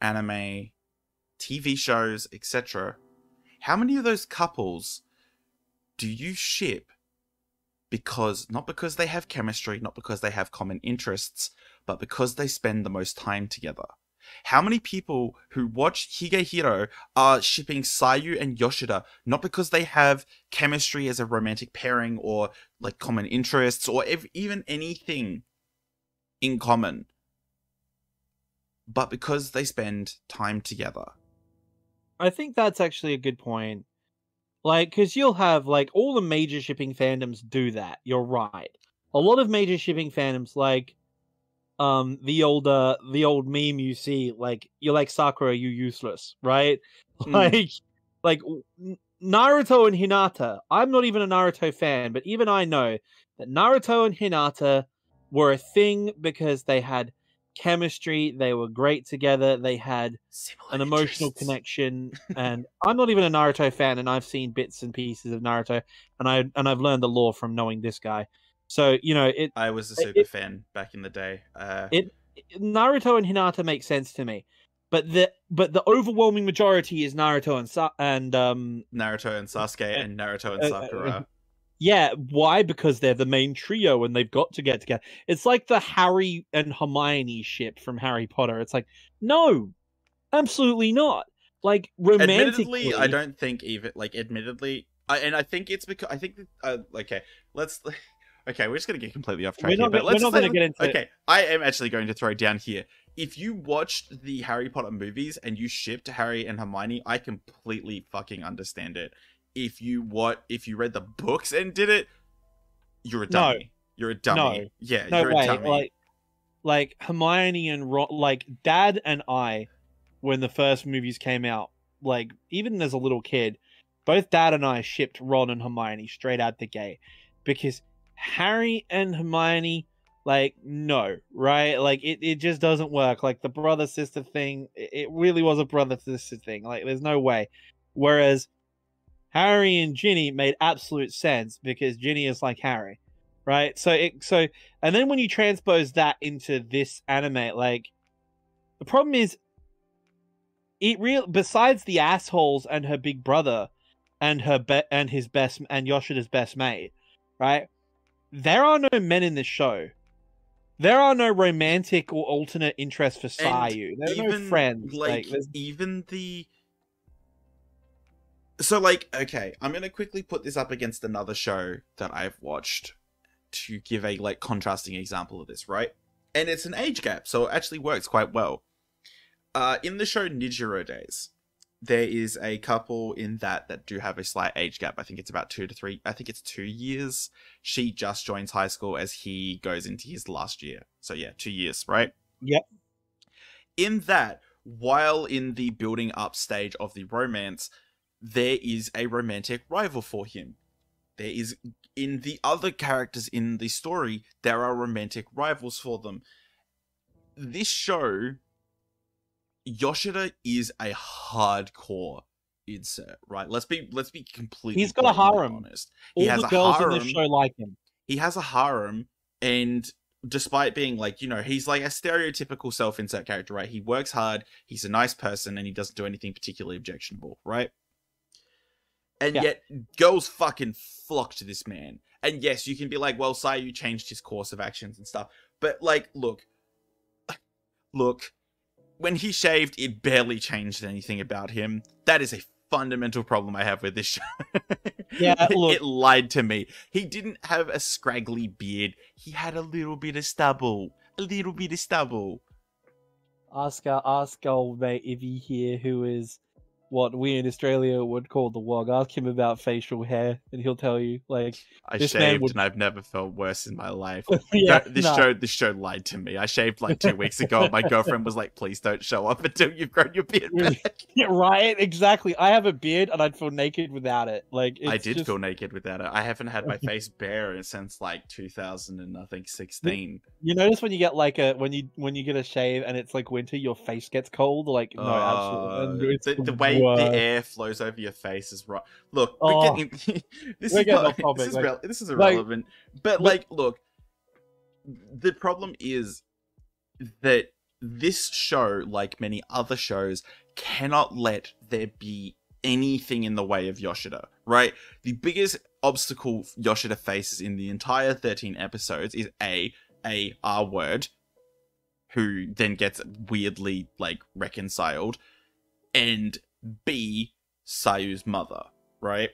anime, TV shows, etc., how many of those couples do you ship because not because they have chemistry, not because they have common interests, but because they spend the most time together? How many people who watch Higehiro are shipping Sayu and Yoshida not because they have chemistry as a romantic pairing or like common interests or ev- even anything in common, but because they spend time together. I think that's actually a good point. Like, because you'll have like all the major shipping fandoms do that. You're right. A lot of major shipping fandoms, like, um, the old uh, the old meme you see, like, you're like Sakura, you useless, right? Mm. Like, like Naruto and Hinata. I'm not even a Naruto fan, but even I know that Naruto and Hinata were a thing because they had chemistry. They were great together. They had Similar an emotional interests. connection and i'm not even a naruto fan and i've seen bits and pieces of naruto and i and i've learned the lore from knowing this guy so you know it I was a super it- fan back in the day. Uh, it Naruto and Hinata make sense to me, but the but the overwhelming majority is Naruto and Sa- and um Naruto and Sasuke and Naruto and uh, uh, Sakura. Yeah why because they're the main trio and they've got to get together. It's like the Harry and Hermione ship from Harry Potter. It's like no, absolutely not. Like romantically, admittedly, I don't think even like admittedly, I, and I think it's because I think that, uh, okay, let's okay, we're just gonna get completely off track We're here, not but gonna- let's we're not gonna get into it. Okay, I am actually going to throw down here. If you watched the Harry Potter movies and you shipped Harry and Hermione, I completely fucking understand it. If you what if you read the books and did it, you're a No. dummy. You're a dummy. No. Yeah, no you're way. a dummy. Like, like Hermione and Ron, like Dad and I, when the first movies came out, like even as a little kid, both Dad and I shipped Ron and Hermione straight out the gate because Harry and Hermione, like no, right? Like it, it just doesn't work. Like the brother sister thing, it it really was a brother sister thing. Like there's no way. Whereas Harry and Ginny made absolute sense because Ginny is like Harry, right? So it so and then when you transpose that into this anime, like the problem is it real besides the assholes and her big brother and her be- and his best and Yoshida's best mate, right? There are no men in this show. There are no romantic or alternate interests for Sayu. There are no friends. Like, there's even the so like okay i'm gonna quickly put this up against another show that i've watched to give a like contrasting example of this right? And it's an age gap so it actually works quite well. Uh in the show nijiro days there is a couple in that that do have a slight age gap. I think it's about two to three i think it's two years. She just joins high school as he goes into his last year. So yeah two years right? Yep. in that while in the building up stage of the romance there is a romantic rival for him there is in the other characters in the story there are romantic rivals for them this show yoshida is a hardcore insert right let's be let's be completely He's got a harem. honest all he has the a girls in harem. this show like him. he has a harem and despite being like you know he's like a stereotypical self-insert character right he works hard he's a nice person and he doesn't do anything particularly objectionable right and Yeah. yet girls fucking flock to this man. And yes you can be like well Sayu changed his course of actions and stuff. But like look look when he shaved it barely changed anything about him. That is a fundamental problem i have with this show. Yeah, look- it lied to me. He didn't have a scraggly beard. He had a little bit of stubble. A little bit of stubble. Ask our ask old mate Ivy here, who is what we in Australia would call the wog. Ask him about facial hair, and he'll tell you. Like, i This shaved would- and i've never felt worse in my life yeah, this nah. show this show lied to me i shaved like two weeks ago my girlfriend was like please don't show up until you've grown your beard back Yeah, right, exactly. I have a beard, and I'd feel naked without it. Like, I did just- feel naked without it. I haven't had my face bare since like 2000 and I think 16. You notice when you get like a when you when you get a shave and it's like winter, your face gets cold. Like, no, absolutely. Uh, it's the, the way worst. the air flows over your face is right. Look, Oh. getting this is not- topic, This is, like- rel- this is irrelevant. but but- like, look, the problem is that this show, like many other shows, cannot let there be anything in the way of Yoshida. Right? The biggest obstacle Yoshida faces in the entire 13 episodes is a a R word, who then gets weirdly like reconciled, and B Sayu's mother, right?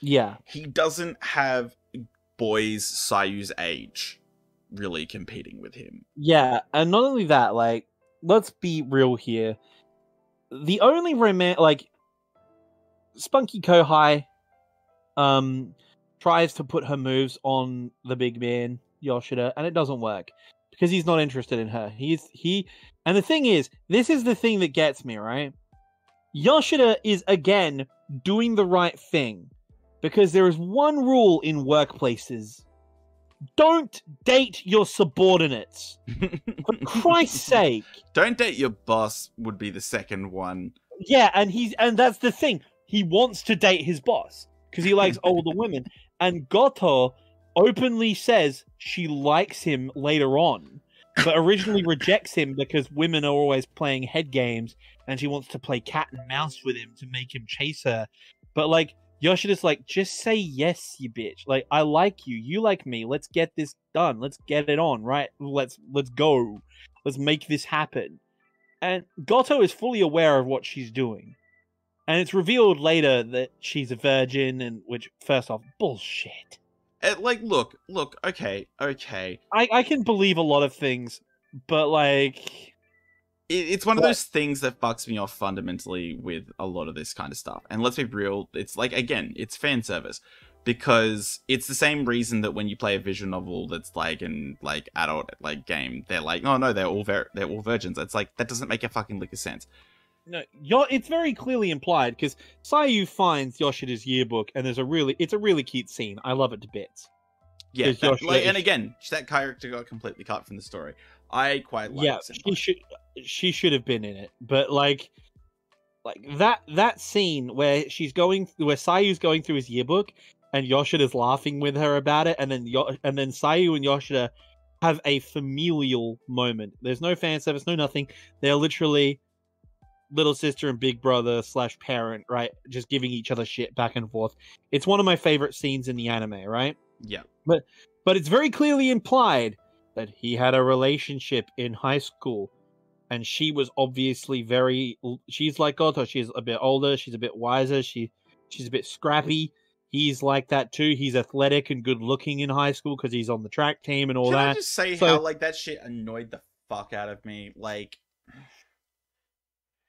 yeah, He doesn't have boys Sayu's age really competing with him. yeah, and not only that, like, let's be real here. The only romance, like, Spunky Kohai, um, tries to put her moves on the big man Yoshida, and it doesn't work because he's not interested in her. He's he, and the thing is, this is the thing that gets me right. Yoshida is again doing the right thing because there is one rule in workplaces: don't date your subordinates. For Christ's sake. Don't date your boss would be the second one. Yeah, and he's and that's the thing. He wants to date his boss because he likes older women. And Goto openly says she likes him later on. but originally rejects him because women are always playing head games and she wants to play cat and mouse with him to make him chase her. But like Yoshida's like, just say yes, you bitch. Like I like you, you like me. Let's get this done. Let's get it on, right? Let's let's go. Let's make this happen. And Goto is fully aware of what she's doing. And it's revealed later that she's a virgin and which first off, bullshit. Uh, like, look, look, okay, okay. I, I can believe a lot of things, but like It, it's one of those things that fucks me off fundamentally with a lot of this kind of stuff. And let's be real, it's like again, it's fan service because it's the same reason that when you play a visual novel that's like an like adult like game, they're like, oh no, they're all ver- they're all virgins. It's like that doesn't make a fucking lick of sense. No, it's very clearly implied because Sayu finds Yoshida's yearbook, and there's a really, it's a really cute scene. I love it to bits. Yeah, that- like, is- and again, that character got completely cut from the story. I quite like yeah, she should, she should have been in it, but like, like that that scene where she's going, where Sayu's going through his yearbook, and Yoshida's laughing with her about it, and then Yo- and then Sayu and Yoshida have a familial moment. There's no fan service, no nothing. They're literally little sister and big brother slash parent, right? Just giving each other shit back and forth. It's one of my favorite scenes in the anime, right? Yeah. But it's very clearly implied that he had a relationship in high school and she was obviously very she's like Goto, she's a bit older, she's a bit wiser, she she's a bit scrappy. He's like that too. He's athletic and good looking in high school because he's on the track team and all Can I that. just say So- how like that shit annoyed the fuck out of me? Like,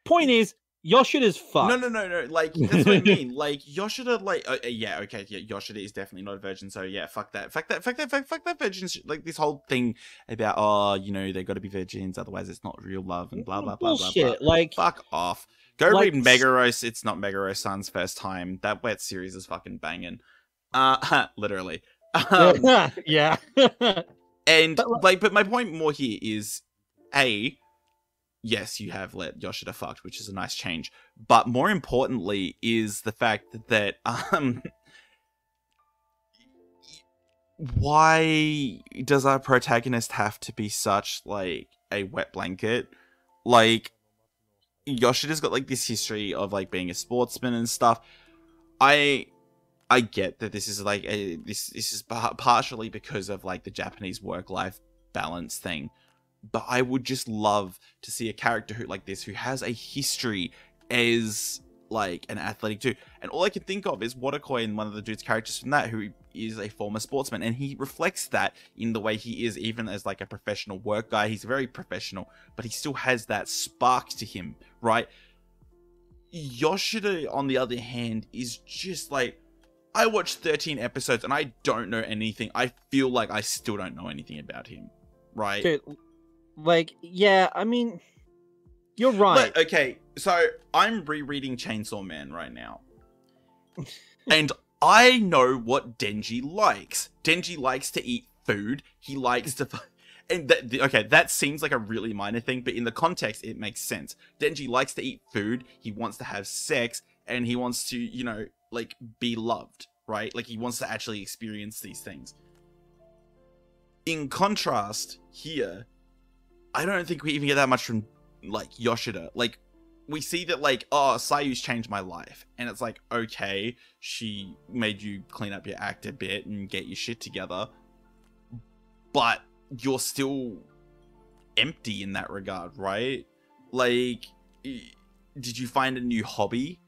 Point is, Yoshida's fucked. no, no, no, no. Like that's what I mean. Like Yoshida, like uh, uh, yeah, okay, yeah, Yoshida is definitely not a virgin. So yeah, fuck that, fuck that, fuck that, fuck, fuck that virgin. Like this whole thing about oh, you know, they got to be virgins, otherwise it's not real love and blah blah blah blah Bullshit. blah. Like Fuck off. Go Like, read Megaros. It's not Meguro-san's first time. That wet series is fucking banging. Uh, literally. Um, yeah. And But, like, but my point more here is, a, yes, you have let Yoshida fucked, which is a nice change. But more importantly, is the fact that um, why does our protagonist have to be such like a wet blanket? Like Yoshida's got like this history of like being a sportsman and stuff. I I get that this is like a, this this is partially because of like the Japanese work life balance thing, but I would just love to see a character who like this who has a history as like an athletic dude. And all I can think of is Wotakoi and one of the dude's characters from that who is a former sportsman and he reflects that in the way he is even as like a professional work guy. He's very professional, but he still has that spark to him, right? Yoshida, on the other hand, is just like I watched 13 episodes and I don't know anything. I feel like I still don't know anything about him, right? Like, yeah, I mean, you're right. But, okay, so I'm rereading Chainsaw Man right now. and I know what Denji likes. Denji likes to eat food. He likes to. And that, okay, that seems like a really minor thing, but in the context, it makes sense. Denji likes to eat food. He wants to have sex, and he wants to, you know, like be loved, right? Like he wants to actually experience these things. In contrast, here, I don't think we even get that much from like Yoshida. Like we see that like oh Sayu's changed my life, and it's like okay, she made you clean up your act a bit and get your shit together, but you're still empty in that regard, right? Like, did you find a new hobby?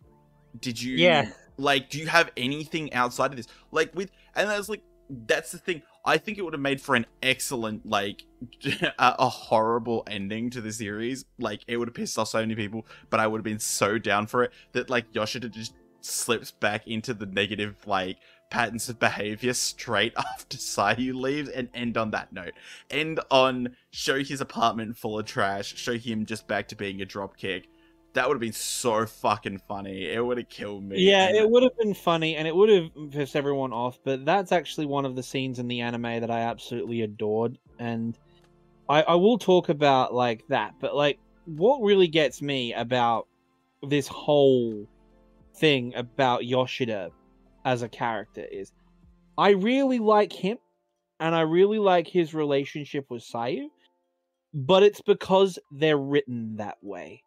Did you Yeah. like do you have anything outside of this? Like with and that's like that's the thing. I think it would have made for an excellent, like, a, horrible ending to the series. Like, it would have pissed off so many people, but I would have been so down for it that, like, Yoshida just slips back into the negative, like, patterns of behavior straight after Sayu leaves and end on that note. End on show his apartment full of trash, show him just back to being a dropkick. That would have been so fucking funny. It would have killed me. Yeah, it would have been funny and it would have pissed everyone off, but that's actually one of the scenes in the anime that I absolutely adored. And I, I will talk about like that, but like what really gets me about this whole thing about Yoshida as a character is I really like him and I really like his relationship with Sayu. but it's because they're written that way.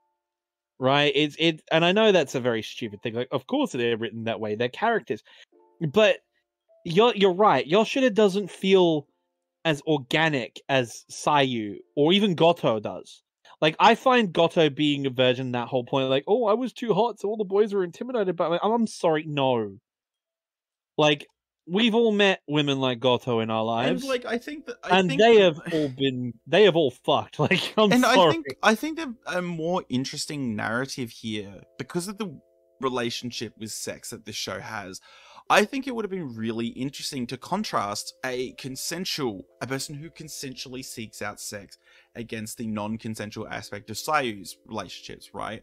Right? It's it and I know that's a very stupid thing. Like, of course they're written that way. They're characters. But you're you're right. Yoshida doesn't feel as organic as Sayu or even Goto does. Like I find Goto being a virgin that whole point, like, oh, I was too hot, so all the boys were intimidated by me. I'm sorry, no. Like we've all met women like Goto in our lives, And like I think that I and think they have all been, they have all fucked. Like I'm and sorry. I think I think there's a more interesting narrative here because of the relationship with sex that this show has. I think it would have been really interesting to contrast a consensual, a person who consensually seeks out sex against the non-consensual aspect of Sayu's relationships, right?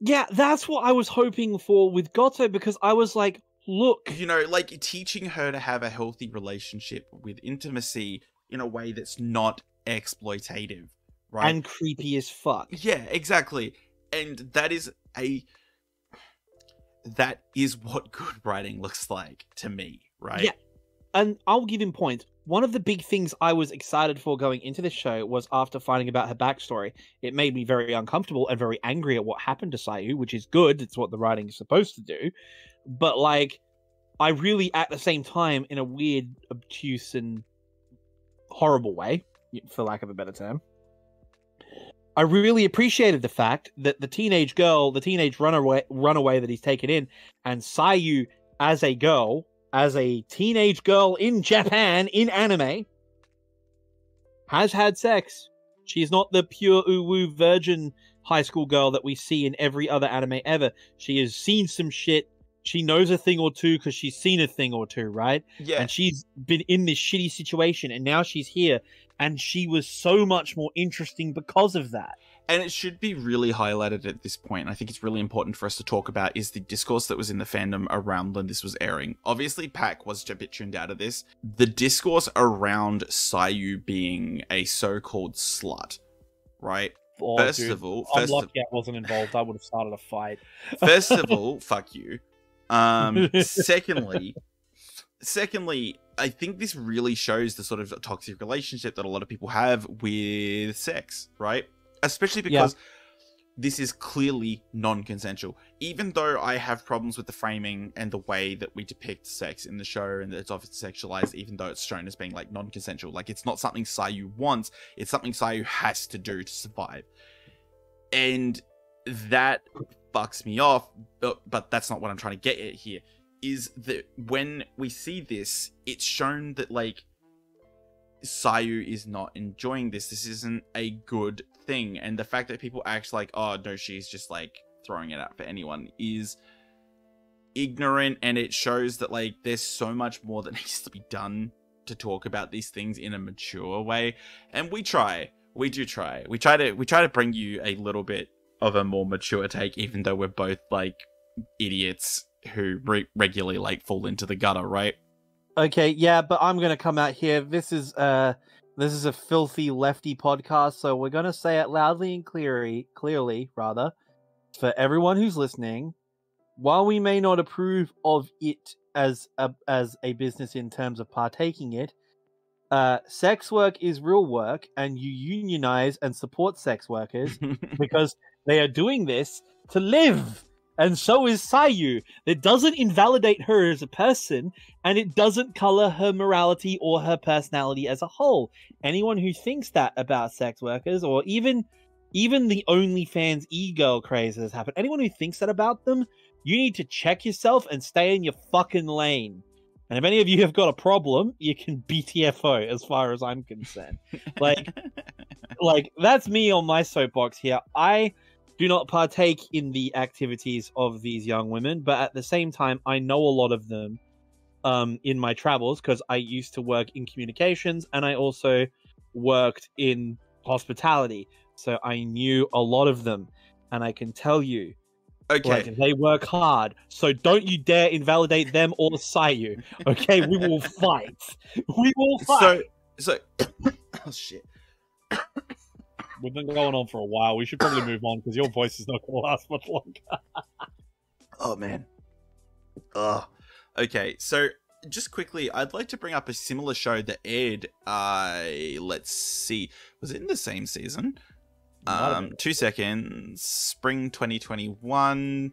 yeah, that's what I was hoping for with Goto because I was like, look, You know, like teaching her to have a healthy relationship with intimacy in a way that's not exploitative, right? and creepy as fuck. Yeah, exactly. And that is a that is what good writing looks like to me, right? Yeah. and I'll give him points. One of the big things I was excited for going into this show was after finding about her backstory. It made me very uncomfortable and very angry at what happened to Sayu, which is good. It's what the writing is supposed to do. But like, I really, at the same time, in a weird, obtuse, and horrible way, for lack of a better term, I really appreciated the fact that the teenage girl, the teenage runaway, runaway that he's taken in, and Sayu as a girl as a teenage girl in Japan in anime has had sex. She's not the pure uwu virgin high school girl that we see in every other anime ever. She has seen some shit. She knows a thing or two because she's seen a thing or two, right? Yeah. And she's been in this shitty situation and now she's here and she was so much more interesting because of that. And it should be really highlighted at this point. I think it's really important for us to talk about is the discourse that was in the fandom around when this was airing. Obviously, Pack was a bit tuned out of this. The discourse around Sayu being a so-called slut, right? Oh, First dude, of all, I'm first lucky of, I wasn't involved. I would have started a fight. first of all, fuck you. Um, secondly, secondly, I think this really shows the sort of toxic relationship that a lot of people have with sex, right? Especially Yeah. because this is clearly non-consensual. Even though I have problems with the framing and the way that we depict sex in the show and that it's often sexualized, even though it's shown as being like non-consensual. Like it's not something Sayu wants, it's something Sayu has to do to survive. And that fucks me off, but, but that's not what I'm trying to get at here. Is that when we see this, it's shown that like Sayu is not enjoying this. This isn't a good thing. And the fact that people act like, oh no, she's just like throwing it out for anyone is ignorant and it shows that like there's so much more that needs to be done to talk about these things in a mature way. And we try. We do try. We try to we try to bring you a little bit of a more mature take, even though we're both like idiots who re- regularly like fall into the gutter, right? Okay, yeah, but I'm gonna come out here. This is uh this is a filthy lefty podcast, so we're gonna say it loudly and clearly clearly, rather, for everyone who's listening. While we may not approve of it as a as a business in terms of partaking it, uh sex work is real work and you unionize and support sex workers because they are doing this to live. And so is Sayu. It doesn't invalidate her as a person, and it doesn't color her morality or her personality as a whole. Anyone who thinks that about sex workers, or even even the OnlyFans e-girl craze has happened, anyone who thinks that about them, you need to check yourself and stay in your fucking lane. And if any of you have got a problem, you can BTFO as far as I'm concerned. Like, like that's me on my soapbox here. I do not partake in the activities of these young women, but at the same time, I know a lot of them um, in my travels because I used to work in communications and I also worked in hospitality. So I knew a lot of them, and I can tell you, okay. like, they work hard. So don't you dare invalidate them or Sayu. Okay, we will fight. We will fight. So, so, oh shit. We've been going on for a while. We should probably move on because your voice is not going to last much longer. Oh man. Oh, Okay, so just quickly, I'd like to bring up a similar show that aired. Uh, let's see, was it in the same season? Um, two seconds. Spring 2021.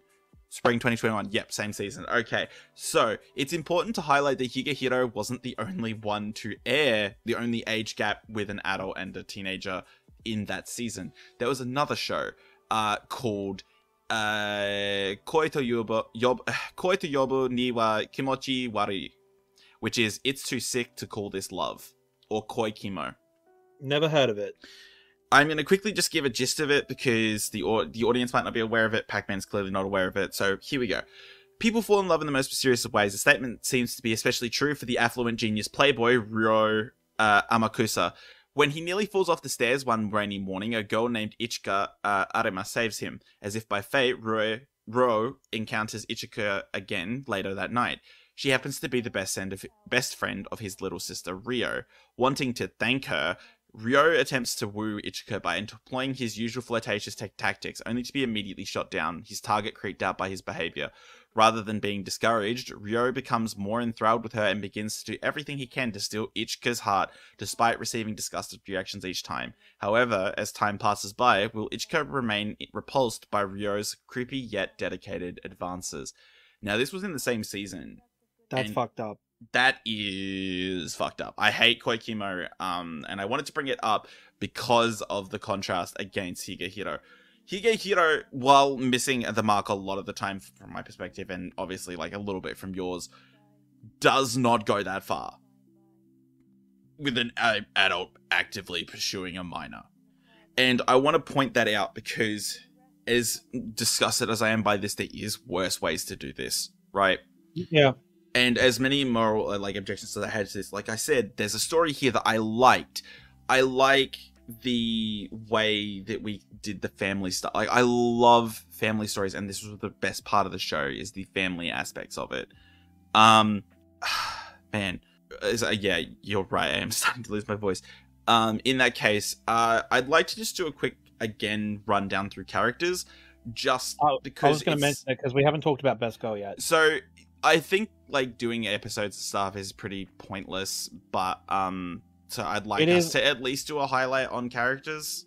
Spring 2021. Yep, same season. Okay, so it's important to highlight that Higehiro wasn't the only one to air the only age gap with an adult and a teenager in that season. There was another show uh, called uh, Koi to Yobu, Yob, Koi to Yobu ni wa Kimochi Warui, which is It's Too Sick to Call This Love, or Koi Kimo. Never heard of it. I'm going to quickly just give a gist of it because the the audience might not be aware of it. Pac-Man's clearly not aware of it. So here we go. People fall in love in the most mysterious of ways. The statement seems to be especially true for the affluent genius playboy Ryo uh, Amakusa. When he nearly falls off the stairs one rainy morning, a girl named Ichika uh, Arima saves him. As if by fate, Ryo, Ryo encounters Ichika again later that night. She happens to be the best friend of, best friend of his little sister Rio. Wanting to thank her, Ryo attempts to woo Ichika by employing his usual flirtatious tech tactics, only to be immediately shot down, his target creeped out by his behavior. Rather than being discouraged, Ryo becomes more enthralled with her and begins to do everything he can to steal Ichika's heart, despite receiving disgusted reactions each time. However, as time passes by, will Ichika remain repulsed by Ryo's creepy yet dedicated advances? Now, this was in the same season, That's fucked up. that is fucked up. I hate Koikimo, um, and I wanted to bring it up because of the contrast against Higehiro. Higehiro, while missing the mark a lot of the time from my perspective, and obviously like a little bit from yours, does not go that far with an adult actively pursuing a minor. And I want to point that out because, as disgusted as I am by this, there is worse ways to do this, right? Yeah. and as many moral uh, like objections that I had to this, like I said, there's a story here that I liked. I like the way that we did the family stuff. Like I love family stories, and this was the best part of the show is the family aspects of it. Um, man, is- uh, yeah, you're right. I am starting to lose my voice. Um, in that case, uh, I'd like to just do a quick again rundown through characters, just Oh, because I was going to mention it because we haven't talked about Best Girl yet. so I think like doing episodes and stuff is pretty pointless, but um so I'd like It us is- to at least do a highlight on characters.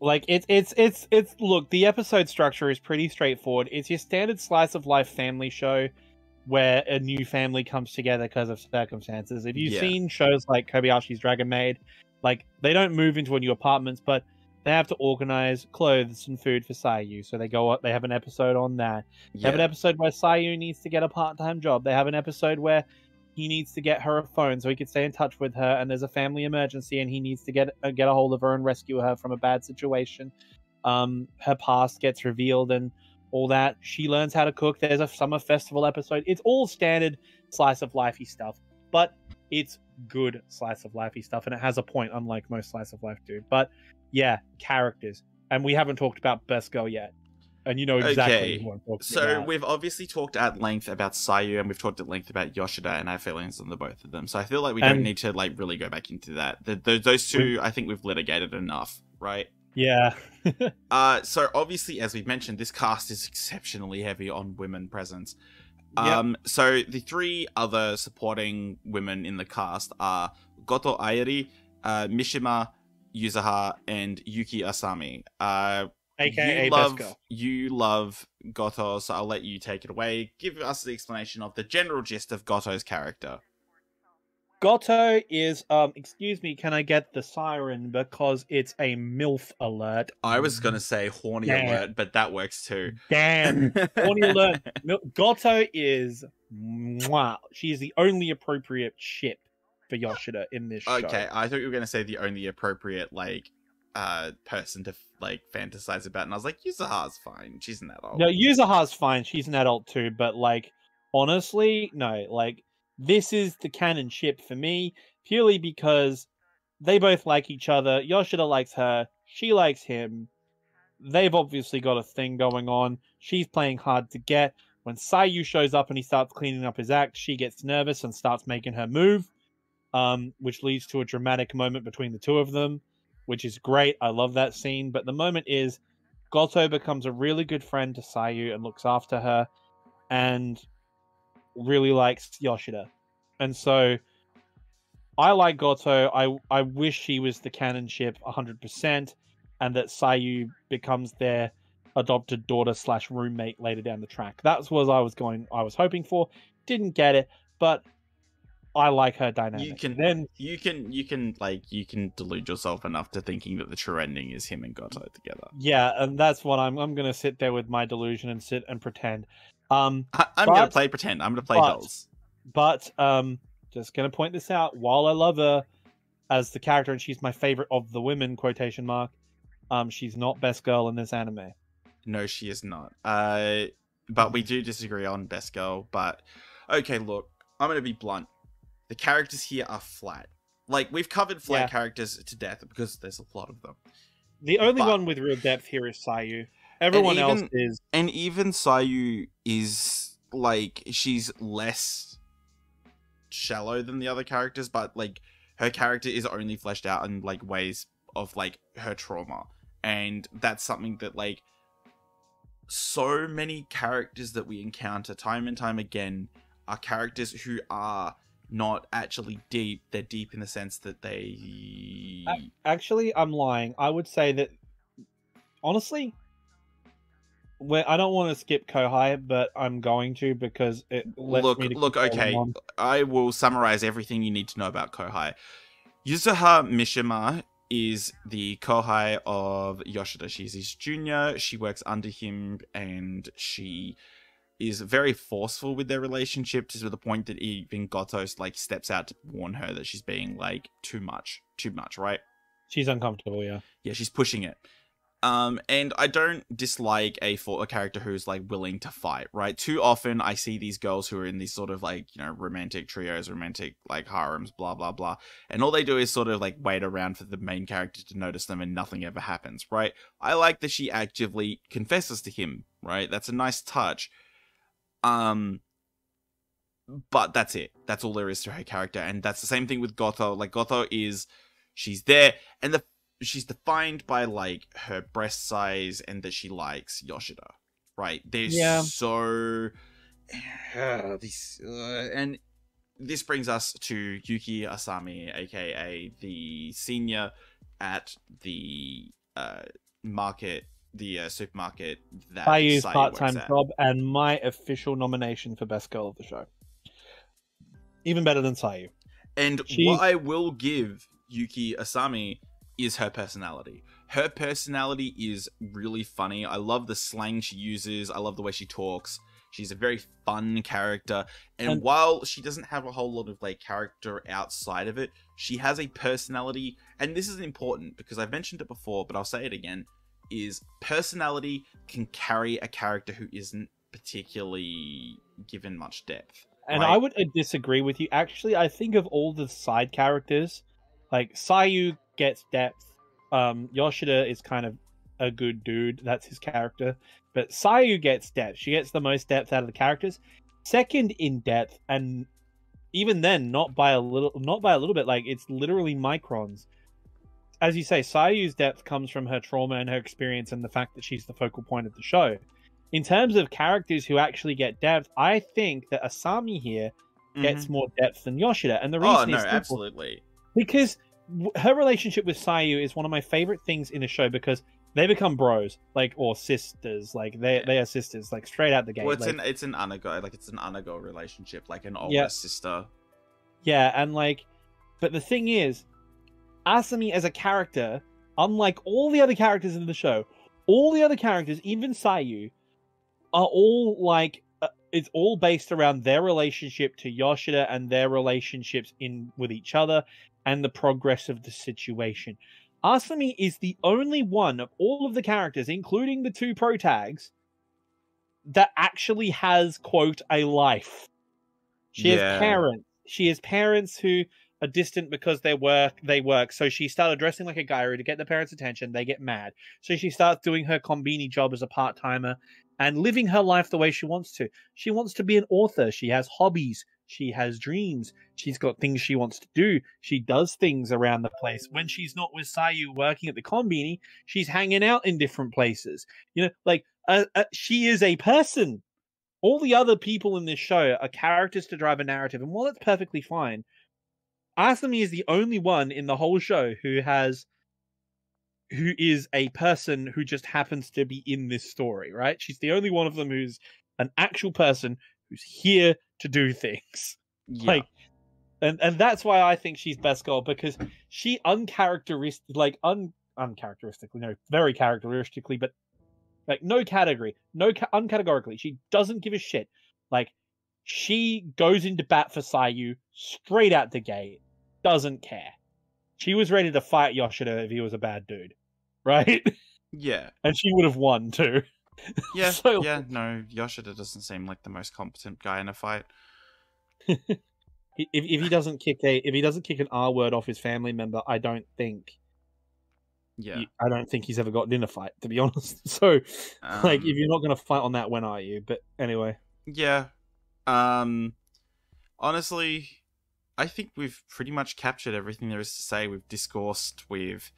Like it's it's it's it's look, the episode structure is pretty straightforward. It's your standard slice of life family show where a new family comes together because of circumstances. If you've Yeah. seen shows like Kobayashi's Dragon Maid, like they don't move into a new apartments, but they have to organize clothes and food for Sayu. So they go up, they have an episode on that. They have an episode where Sayu needs to get a part-time job. They have an episode where he needs to get her a phone so he can stay in touch with her, and there's a family emergency, and he needs to get uh, get a hold of her and rescue her from a bad situation. Um, her past gets revealed and all that. She learns how to cook. There's a summer festival episode. It's all standard slice of lifey stuff, but it's good slice of lifey stuff, and it has a point, unlike most slice of life do. But yeah, characters, and we haven't talked about Best Girl yet, and you know exactly Okay, who I'm talking So about. we've obviously talked at length about Sayu and we've talked at length about Yoshida and our feelings on the both of them. So I feel like we don't need to like really go back into that. The, the, those two, I think we've litigated enough, right? yeah. Uh, so obviously, as we've mentioned, this cast is exceptionally heavy on women presence. Yep. Um, so the three other supporting women in the cast are Goto Airi, uh, Mishima Yuzuha, and Yuki Asami. Uh, AKA you love Girl. you love Goto, so I'll let you take it away. Give us the explanation of the general gist of Goto's character. Goto is um excuse me, can I get the siren because it's a MILF alert. I was gonna say horny Yeah. alert, but that works too. Damn. Horny alert. Mil- Goto is wow. She is the only appropriate ship for Yoshida in this show. Okay, I thought you were gonna say the only appropriate like uh person to like fantasize about, and I was like, Yuzuha's fine. She's an adult. No, Yuzuha's fine. She's an adult too, but like honestly, no, like this is the canon ship for me purely because they both like each other. Yoshida likes her, she likes him. They've obviously got a thing going on. She's playing hard to get. When Sayu shows up and he starts cleaning up his act, she gets nervous and starts making her move, um, which leads to a dramatic moment between the two of them, which is great. I love that scene. But the moment is Goto becomes a really good friend to Sayu and looks after her and really likes Yoshida. and so I like Goto. I I wish he was the canon ship 100%, and that Sayu becomes their adopted daughter slash roommate later down the track. That's what I was going. I was hoping for. Didn't get it, but I like her dynamic. You can then you can you can like you can delude yourself enough to thinking that the true ending is him and Goto together. yeah, and that's what I'm. I'm gonna sit there with my delusion and sit and pretend. Um, I, I'm gonna play pretend. I'm gonna play but- dolls. but um, just gonna point this out. While I love her as the character, and she's my favorite of the women quotation mark, um, she's not best girl in this anime. No, she is not. Uh, but we do disagree on best girl. But okay, look, I'm gonna be blunt. The characters here are flat. Like we've covered flat Yeah. characters to death because there's a lot of them. The only But- one with real depth here is Sayu. Everyone else is And even Sayu is like she's less shallow than the other characters, but like her character is only fleshed out in like ways of like her trauma. And that's something that like so many characters that we encounter time and time again are characters who are not actually deep. They're deep in the sense that they actually I'm lying. I would say that honestly, where I don't want to skip Kohai, but I'm going to because it lets look look okay on. i will summarize everything you need to know about kohai yuzuha mishima is the kohai of yoshida she's his junior she works under him and she is very forceful with their relationship to the point that even gotos like steps out to warn her that she's being like too much too much right? She's uncomfortable. Yeah. yeah she's pushing it. Um and i don't dislike a for a character who's like willing to fight right? Too often i see these girls who are in these sort of like you know romantic trios romantic like harems blah blah blah and all they do is sort of like wait around for the main character to notice them and nothing ever happens right? I like that she actively confesses to him right? That's a nice touch um but that's it that's all there is to her character and that's the same thing with goto like goto is she's there and the she's defined by like her breast size and that she likes Yoshida, right? There's Yeah. so uh, this uh, and this brings us to Yuki Asami, aka the senior at the uh, market, the uh, supermarket that Sayu's Sayu part time job and my official nomination for best girl of the show. Even better than Sayu. And She- what I will give Yuki Asami is her personality. Her personality is really funny. I love the slang she uses. I love the way she talks. She's a very fun character. And, And- while she doesn't have a whole lot of like character outside of it, she has a personality. And this is important because I've mentioned it before, but I'll say it again is personality can carry a character who isn't particularly given much depth. And Right. I would uh, disagree with you. Actually, I think of all the side characters, like Sayu gets depth. Um, Yoshida is kind of a good dude. That's his character. But Sayu gets depth. She gets the most depth out of the characters. Second in depth, and even then, not by a little, not by a little bit. Like it's literally microns. As you say, Sayu's depth comes from her trauma and her experience, and the fact that she's the focal point of the show. In terms of characters who actually get depth, I think that Asami here gets more depth than Yoshida, and the reason Mm-hmm. oh no, is simple, absolutely. because her relationship with Sayu is one of my favorite things in the show because they become bros, like or sisters, like they Yeah. they are sisters, like straight out the gate. Well, it's like- an it's an anago, like it's an anago relationship, like an older Yeah. sister. Yeah, and like, but the thing is, Asami as a character, unlike all the other characters in the show, all the other characters, even Sayu, are all like, uh, it's all based around their relationship to Yoshida and their relationships in with each other and the progress of the situation. Asami is the only one of all of the characters, including the two pro tags, that actually has quote a life. She Yeah. has parents. She has parents who are distant because they work they work. So she started dressing like a gyaru to get the parents' attention. They get mad. So she starts doing her combini job as a part timer and living her life the way she wants to. She wants to be an author. She has hobbies. She has dreams. She's got things she wants to do. She does things around the place. When she's not with Sayu working at the combini, she's hanging out in different places. You know, like uh, uh, she is a person All the other people in this show are characters to drive a narrative, and while it's perfectly fine, Asami is the only one in the whole show who has who is a person who just happens to be in this story, right? She's the only one of them who's an actual person who's here to do things. Yeah. Like and and that's why I think she's best girl because she uncharacteristic like un uncharacteristically no very characteristically but like no category no ca- uncategorically she doesn't give a shit like she goes into bat for Sayu straight out the gate doesn't care she was ready to fight Yoshida if he was a bad dude right yeah. and she would have won too Yeah. So- yeah. No, Yoshida doesn't seem like the most competent guy in a fight. if if he doesn't kick a if he doesn't kick an R word off his family member I don't think Yeah. I don't think he's ever gotten in a fight, to be honest. So, like, Um, if you're not going to fight on that, when are you? But anyway, Yeah. Um honestly, I think we've pretty much captured everything there is to say. We've discoursed, we've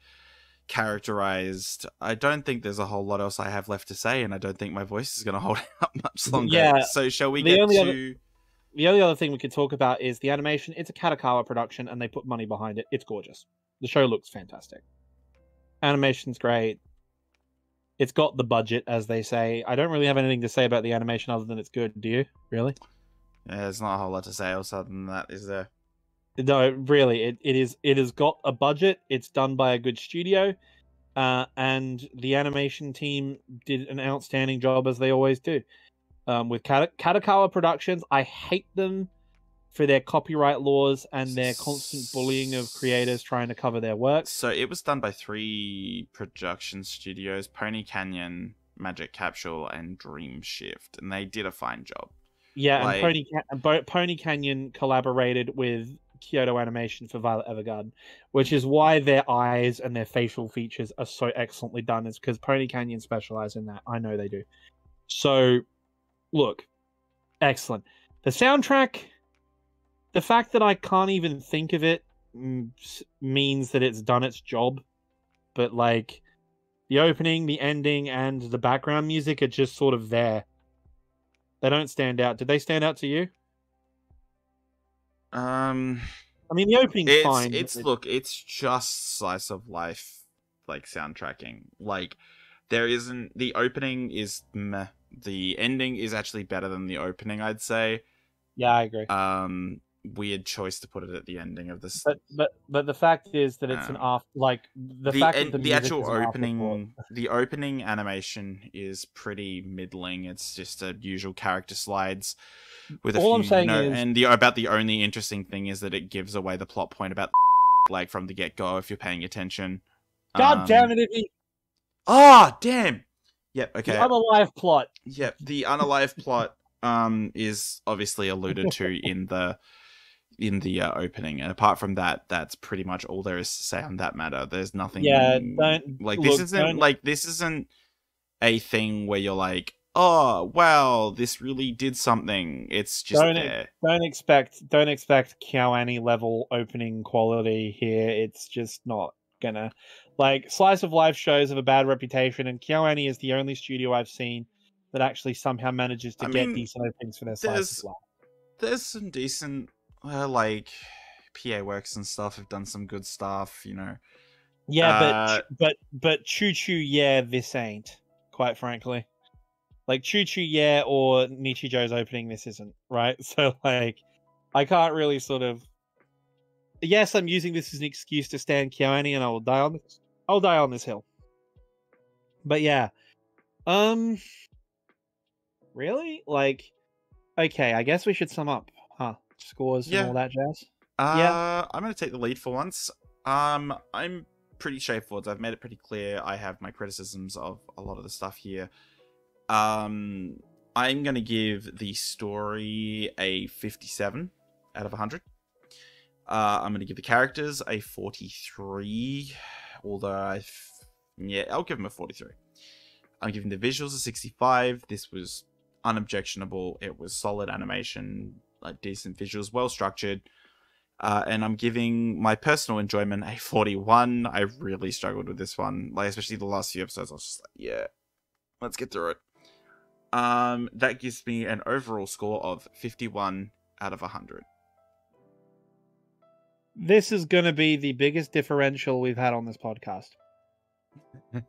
characterized. I don't think there's a whole lot else I have left to say, and I don't think my voice is going to hold out much longer. Yeah, So shall we the get only to? other- the only other thing we could talk about is the animation. It's a Kadokawa production, and they put money behind it. It's gorgeous. The show looks fantastic. Animation's great. It's got the budget, as they say. I don't really have anything to say about the animation other than it's good. Do you? Really? Yeah, there's not a whole lot to say else other than that, is there? No, really, it, it is. It has got a budget. It's done by a good studio, uh, and the animation team did an outstanding job as they always do. Um, with Kat- Kadokawa Productions, I hate them for their copyright laws and their constant bullying of creators trying to cover their work. So it was done by three production studios: Pony Canyon, Magic Capsule, and Dream Shift, and they did a fine job. Yeah, Like- and Pony Ca- Pony Canyon collaborated with Kyoto Animation for Violet Evergarden, which is why their eyes and their facial features are so excellently done. Is because Pony Canyon specialize in that. I know they do. So, look, excellent. The soundtrack, the fact that I can't even think of it means that it's done its job. But like, the opening, the ending, and the background music are just sort of there. They don't stand out. Did they stand out to you? Um, I mean, the opening's it's fine. it's it- look, it's just slice of life like soundtracking. Like there isn't the opening is meh. The ending is actually better than the opening, I'd say. yeah, I agree. Um, weird choice to put it at the ending of this. But but but the fact is that it's an Um, off like the, the fact that the, the actual an opening the opening animation is pretty middling. It's just a usual character slides with a All few I'm saying no- is- and the about the only interesting thing is that it gives away the plot point about like from the get go if you're paying attention. God Um, damn it! If Ah, damn. Yep. Okay. the unalive plot. Yep. The unalive plot um is obviously alluded to in the in the uh, opening, and apart from that, that's pretty much all there is to say on that matter. There's nothing. Yeah, don't- like look, this isn't don't- like this isn't a thing where you're like, oh wow, this really did something. It's just Don't- there. Don't expect don't expect Kyoani level opening quality here. It's just not gonna like slice of life shows have a bad reputation, and Kyoani is the only studio I've seen that actually somehow manages to I get mean, decent openings for their slice of life. There's some decent, uh, like. PA Works and stuff have done some good stuff, you know. Yeah, Uh, but but but choo choo, yeah, this ain't. Quite frankly, like choo choo, yeah, or Nichijou's opening, this isn't right. So like, I can't really sort of. Yes, I'm using this as an excuse to stand Kyoani, and I will die on this. I'll die on this hill. But yeah, um, really, like, okay, I guess we should sum up? Scores Yeah. and all that jazz. Uh, Yeah. I'm going to take the lead for once. Um, I'm pretty straightforward. I've made it pretty clear. I have my criticisms of a lot of the stuff here. Um, I'm going to give the story a 57 out of 100. Uh, I'm going to give the characters a 43, although I, f- yeah, I'll give them a 43. I'm giving the visuals a 65. This was unobjectionable. It was solid animation, like decent visuals, well structured. Uh, and I'm giving my personal enjoyment a 41. I really struggled with this one, like especially the last few episodes. I was just like, yeah, let's get through it. Um, that gives me an overall score of 51 out of 100. This is going to be the biggest differential we've had on this podcast.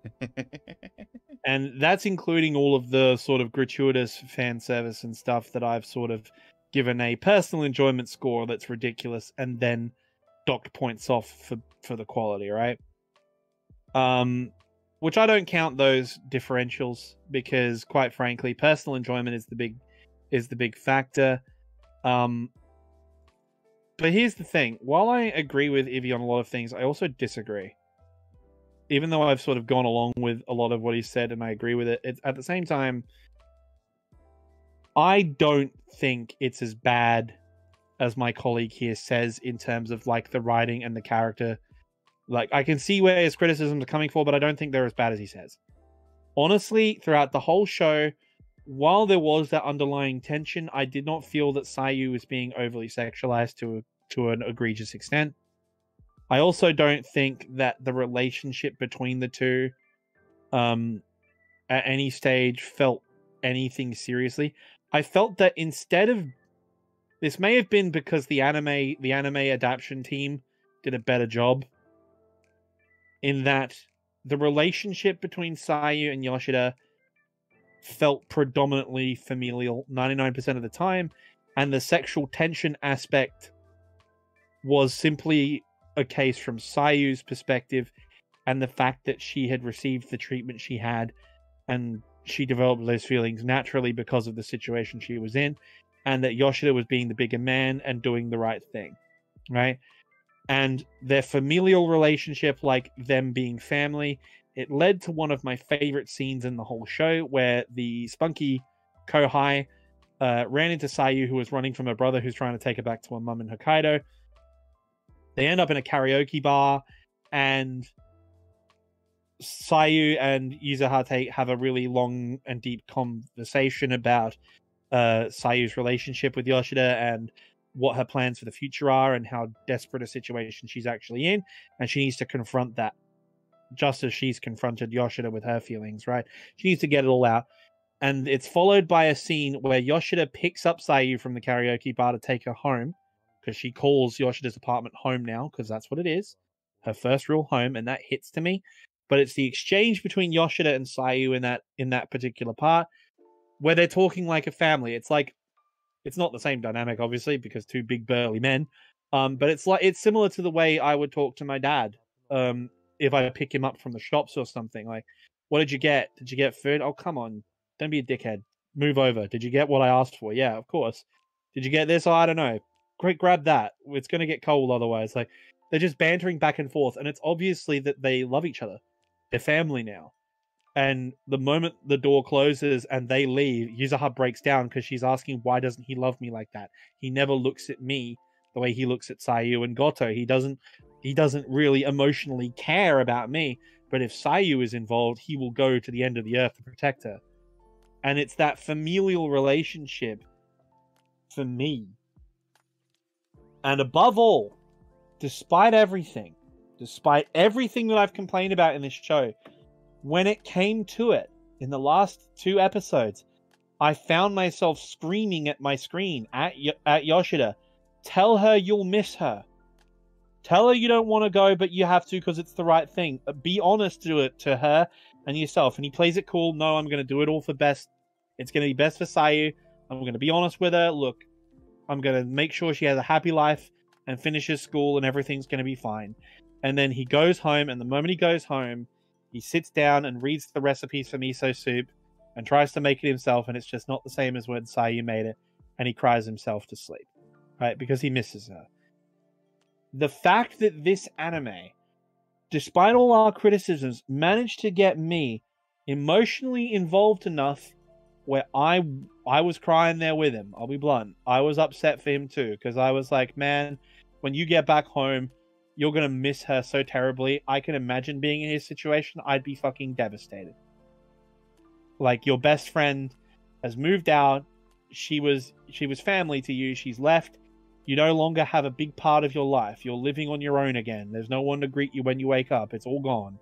and that's including all of the sort of gratuitous fan service and stuff that I've sort of given a personal enjoyment score that's ridiculous and then docked points off for for the quality, right? Um which I don't count those differentials because quite frankly, personal enjoyment is the big is the big factor. Um but here's the thing, while I agree with Ivy on a lot of things, I also disagree even though I've sort of gone along with a lot of what he said and I agree with it, it's at the same time, I don't think it's as bad as my colleague here says in terms of like the writing and the character. Like I can see where his criticisms are coming for, but I don't think they're as bad as he says. Honestly, throughout the whole show, while there was that underlying tension, I did not feel that Sayu was being overly sexualized to to an egregious extent. I also don't think that the relationship between the two um at any stage felt anything seriously. I felt that instead of this may have been because the anime the anime adaptation team did a better job in that the relationship between Sayu and Yoshida felt predominantly familial 99% of the time and the sexual tension aspect was simply a case from Sayu's perspective and the fact that she had received the treatment she had and she developed those feelings naturally because of the situation she was in and that Yoshida was being the bigger man and doing the right thing right? And their familial relationship like them being family it led to one of my favorite scenes in the whole show where the spunky kohai uh, ran into sayu who was running from her brother who's trying to take her back to her mum in hokkaido. They end up in a karaoke bar, and Sayu and Yuzuhate have a really long and deep conversation about uh, Sayu's relationship with Yoshida and what her plans for the future are and how desperate a situation she's actually in. And she needs to confront that just as she's confronted Yoshida with her feelings, right? She needs to get it all out. And it's followed by a scene where Yoshida picks up Sayu from the karaoke bar to take her home because she calls Yoshida's apartment home now because that's what it is, her first real home, and that hits to me. But it's the exchange between Yoshida and Sayu in that in that particular part where they're talking like a family. It's like it's not the same dynamic, obviously, because two big burly men. Um, but it's like it's similar to the way I would talk to my dad. Um, if I pick him up from the shops or something, like, what did you get? Did you get food? Oh, come on, don't be a dickhead. Move over. Did you get what I asked for? Yeah, of course. Did you get this? Oh, I don't know great, grab that. It's going to get cold otherwise. Like they're just bantering back and forth, and it's obviously that they love each other. They're family now. And the moment the door closes and they leave, Yuzuha breaks down because she's asking, "Why doesn't he love me like that? He never looks at me the way he looks at Sayu and Goto. He doesn't. He doesn't really emotionally care about me. But if Sayu is involved, he will go to the end of the earth to protect her. And it's that familial relationship for me and above all, despite everything, despite everything that I've complained about in this show, when it came to it in the last two episodes, I found myself screaming at my screen at at Yoshida, "Tell her you'll miss her. Tell her you don't want to go, but you have to because it's the right thing. Uh, be honest to it to her and yourself." And he plays it cool. No, I'm going to do it all for best. It's going to be best for Sayu. I'm going to be honest with her. Look, I'm going to make sure she has a happy life and finishes school and everything's going to be fine. And then he goes home, and the moment he goes home, he sits down and reads the recipes for miso soup and tries to make it himself, and it's just not the same as when Sayu made it, and he cries himself to sleep, right? Because he misses her. The fact that this anime, despite all our criticisms, managed to get me emotionally involved enough where I I was crying there with him. I'll be blunt. I was upset for him too because I was like, man, when you get back home, you're gonna miss her so terribly. I can imagine being in his situation. I'd be fucking devastated. Like your best friend has moved out. She was she was family to you. She's left. You no longer have a big part of your life. You're living on your own again. There's no one to greet you when you wake up. It's all gone.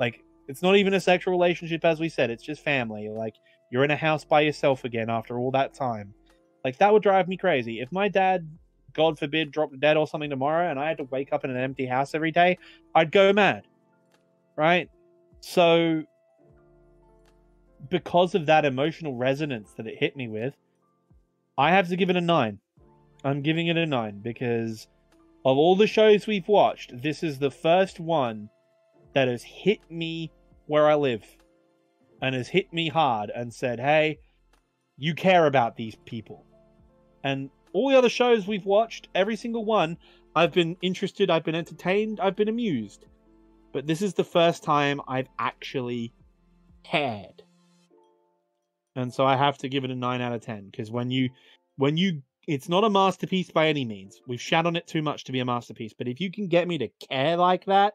Like it's not even a sexual relationship as we said. It's just family. Like You're in a house by yourself again after all that time. Like that would drive me crazy. If my dad, God forbid, dropped dead or something tomorrow and I had to wake up in an empty house every day, I'd go mad. Right? So because of that emotional resonance that it hit me with, I have to give it a 9. I'm giving it a 9 because of all the shows we've watched, this is the first one that has hit me where I live and has hit me hard and said, hey, you care about these people. And all the other shows we've watched, every single one, I've been interested, I've been entertained, I've been amused. But this is the first time I've actually cared. And so I have to give it a 9 out of 10 because when you when you it's not a masterpiece by any means. We've shat on it too much to be a masterpiece, but if you can get me to care like that,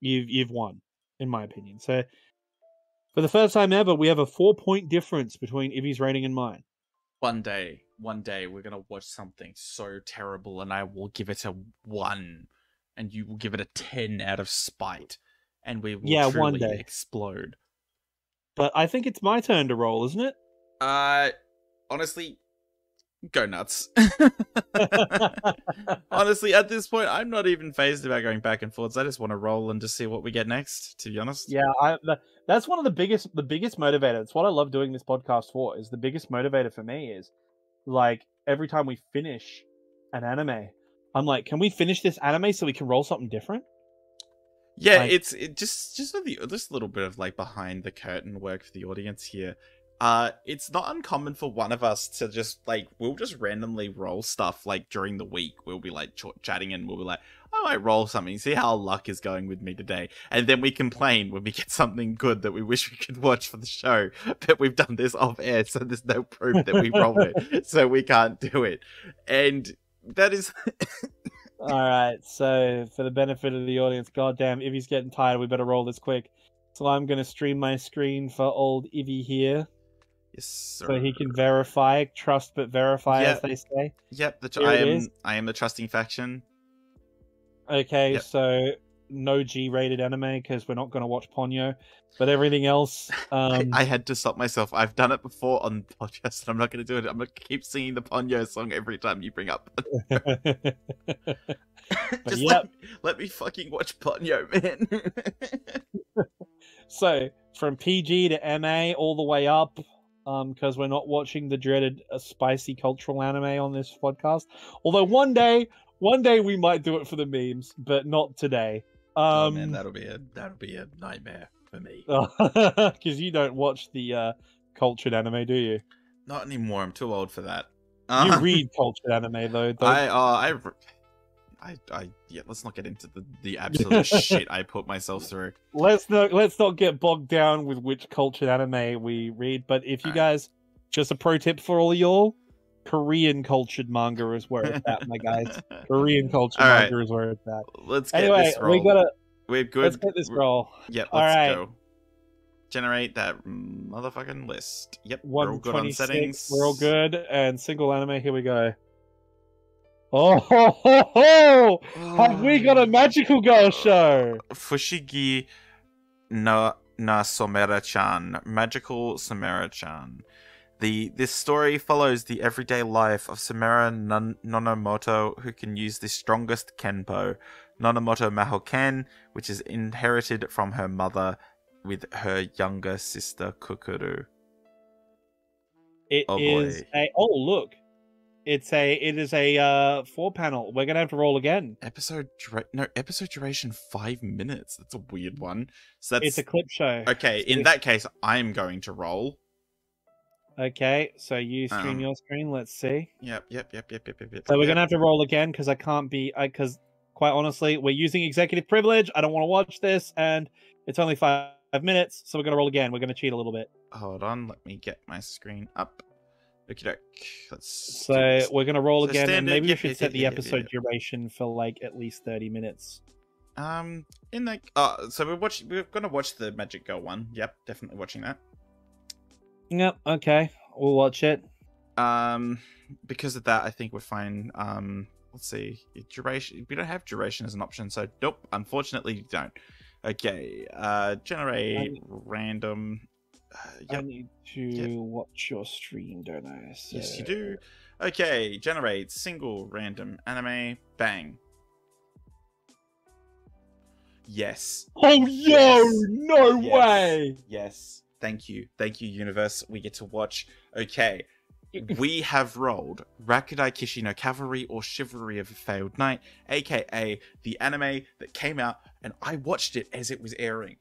you've you've won in my opinion. So for the first time ever, we have a 4 point difference between Ivy's rating and mine. One day, one day, we're gonna watch something so terrible, and I will give it a one, and you will give it a ten out of spite, and we will Yeah, truly one day. explode. But I think it's my turn to roll, isn't it? Uh, honestly, go nuts. honestly, at this point, I'm not even phased about going back and forwards. I just want to roll and just see what we get next. To be honest, Yeah, I, that's one of the biggest the biggest motivator. It's what I love doing this podcast for. Is the biggest motivator for me is like every time we finish an anime, I'm like, can we finish this anime so we can roll something different? Yeah, Like- it's it just just the just a little bit of like behind the curtain work for the audience here. Uh, it's not uncommon for one of us to just like we'll just randomly roll stuff like during the week. We'll be like ch- chatting and we'll be like, I might roll something, see how luck is going with me today, and then we complain when we get something good that we wish we could watch for the show, but we've done this off air, so there's no proof that we rolled it, so we can't do it, and that is All right. So for the benefit of the audience, goddamn, if he's getting tired. We better roll this quick. So I'm gonna stream my screen for old Ivy here, yes, sir. so he can verify, trust but verify, as they say. Yep, the tr- I am. is. I am the trusting faction. Okay, Yep. so no G-rated anime because we're not going to watch Ponyo, but everything else. Um, I, I had to stop myself. I've done it before on the podcast, and I'm not going to do it. I'm going to keep singing the Ponyo song every time you bring up. Just yep. let, let me fucking watch Ponyo, man. so from PG to MA, all the way up, um, because we're not watching the dreaded uh, spicy cultural anime on this podcast. Although one day, one day we might do it for the memes, but not today. Um, oh man, that'll be a that'll be a nightmare for me. because you don't watch the uh, cultured anime, do you? Not anymore. I'm too old for that. You Uh, read cultured anime though. don't I uh, I. I, I, yeah, let's not get into the, the absolute shit I put myself through. let's not let's not get bogged down with which cultured anime we read. But if you Alright. guys, just a pro tip for all y'all, Korean cultured manga is where it's at, my guys. Korean cultured Alright. manga is where it's at. Let's get Anyway, this roll. we gotta We're good. let's get this roll. Yep, All let's right. go. Generate that motherfucking list. Yep, we're all One good on settings. We're all good. And single anime. Here we go. Oh ho ho ho! Have we got a um, magical girl show? Fushigi no na Somera-chan, Magical Somera-chan. The this story follows the everyday life of Somera Nan- Nonomoto, who can use the strongest kenpo, Nonomoto Mahoken, which is inherited from her mother with her younger sister Kukuru. It Oh, is a oh look. It's a it is a uh four panel. We're gonna have to roll again. Episode dura- no episode duration five minutes. That's a weird one. So that's It's a clip show. okay. In that case, I'm going to roll. Okay, so you stream Um, your screen. Let's see. Yep, yep, yep, yep, yep, yep. yep So we're yep. gonna have to roll again because I can't be. I because quite honestly, we're using executive privilege. I don't want to watch this, and it's only five minutes, so we're gonna roll again. We're gonna cheat a little bit. Hold on, let me get my screen up. Okie doke. Let's. So we're gonna roll So again, and maybe we should set the episode duration for like at least thirty minutes. Um, in that. Uh, so we're watching. We're gonna watch the Magic Girl one. Yep, definitely watching that. Yep. Okay, we'll watch it. Um, because of that, I think we're fine. Um, let's see. Duration. We don't have duration as an option, so nope. Unfortunately, you don't. Okay. Uh, generate random. Uh, I need to Yep. watch your stream, don't I? Yes, you do. Okay, generate single random anime. Bang. Yes. Oh yo, Yes. no Yes. way! Yes. Thank you. Thank you, universe. We get to watch. Okay. we have rolled Rakudai Kishi no Cavalry or Chivalry of a Failed Knight, aka the anime that came out and I watched it as it was airing.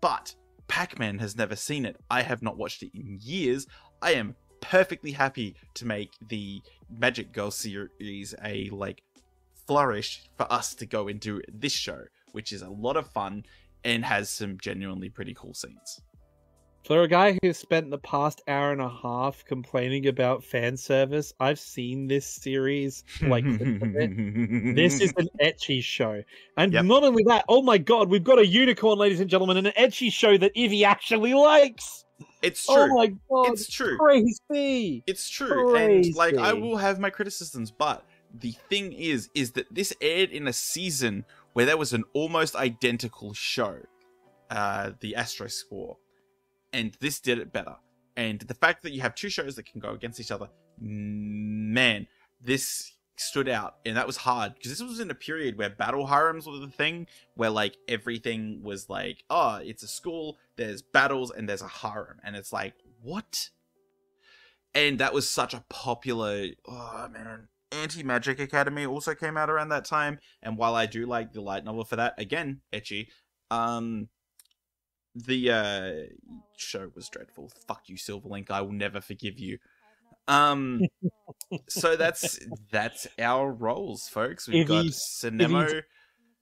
But Pac Man has never seen it. I have not watched it in years. I am perfectly happy to make the Magic Girl series a like flourish for us to go into this show, which is a lot of fun and has some genuinely pretty cool scenes. For a guy who spent the past hour and a half complaining about fan service, I've seen this series. Like, clips of it. this is an ecchi show. And Yep. not only that, oh my god, we've got a unicorn, ladies and gentlemen, and an ecchi show that Ivy actually likes. it's true. Oh my god, it's true. crazy. It's true, and like I will have my criticisms, but the thing is, is that this aired in a season where there was an almost identical show, uh, the Asterisk War, and this did it better. And the fact that you have two shows that can go against each other, man, this stood out, and that was hard because this was in a period where battle harems were the thing, where like everything was like, oh, it's a school, there's battles, and there's a harem, and it's like, what? and that was such a popular oh man anti magic academy also came out around that time and while i do like the light novel for that again ecchi um the uh show was dreadful fuck you silverlink i will never forgive you um so that's that's our roles folks we've got Ivy's- Sinemo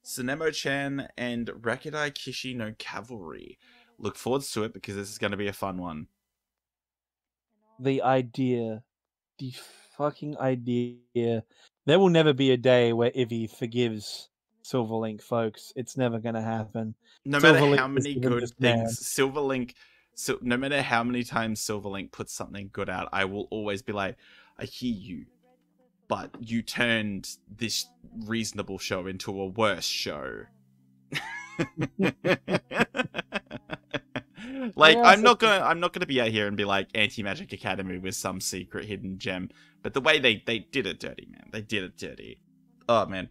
Sinemo Chan and Rakudai Kishi no Cavalry. Look forward to it because this is going to be a fun one. the idea, the fucking idea. There will never be a day where Ivy forgives Silverlink, folks. It's never gonna happen. no matter Silverlink how is many good things. Silverlink so no matter how many times Silverlink puts something good out, I will always be like, I hear you, but you turned this reasonable show into a worse show. like Yeah, I'm not gonna I'm not gonna be out here and be like Anti Magic Academy with some secret hidden gem, but the way they they did it dirty, man, they did it dirty. Oh man,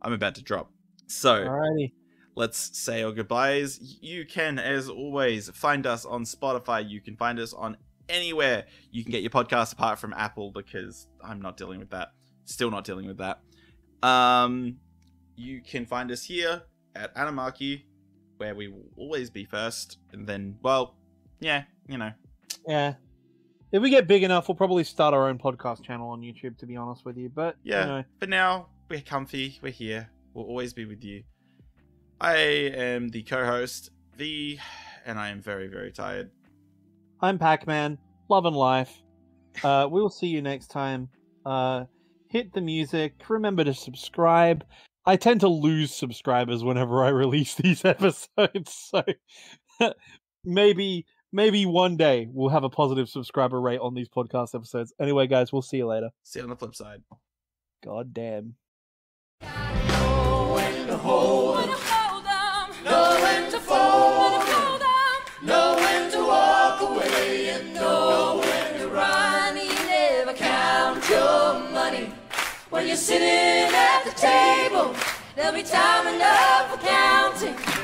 I'm about to drop. So Alrighty. let's say our goodbyes. You can, as always, find us on Spotify. You can find us on anywhere you can get your podcast apart from Apple because I'm not dealing with that. Still not dealing with that. Um, you can find us here at Animarchy, where we will always be first, and then, well, yeah, you know, Yeah. If we get big enough, we'll probably start our own podcast channel on YouTube. To be honest with you, but Yeah. you know, For now, we're comfy. We're here. We'll always be with you. I am the co-host, V, and I am very, very tired. I'm Pac-Man. Love and life. Uh, we will see you next time. Uh, hit the music. Remember to subscribe. I tend to lose subscribers whenever I release these episodes, so maybe maybe one day we'll have a positive subscriber rate on these podcast episodes. Anyway, guys, we'll see you later. See you on the flip side. God damn. You're sitting at the table. There'll be time enough for counting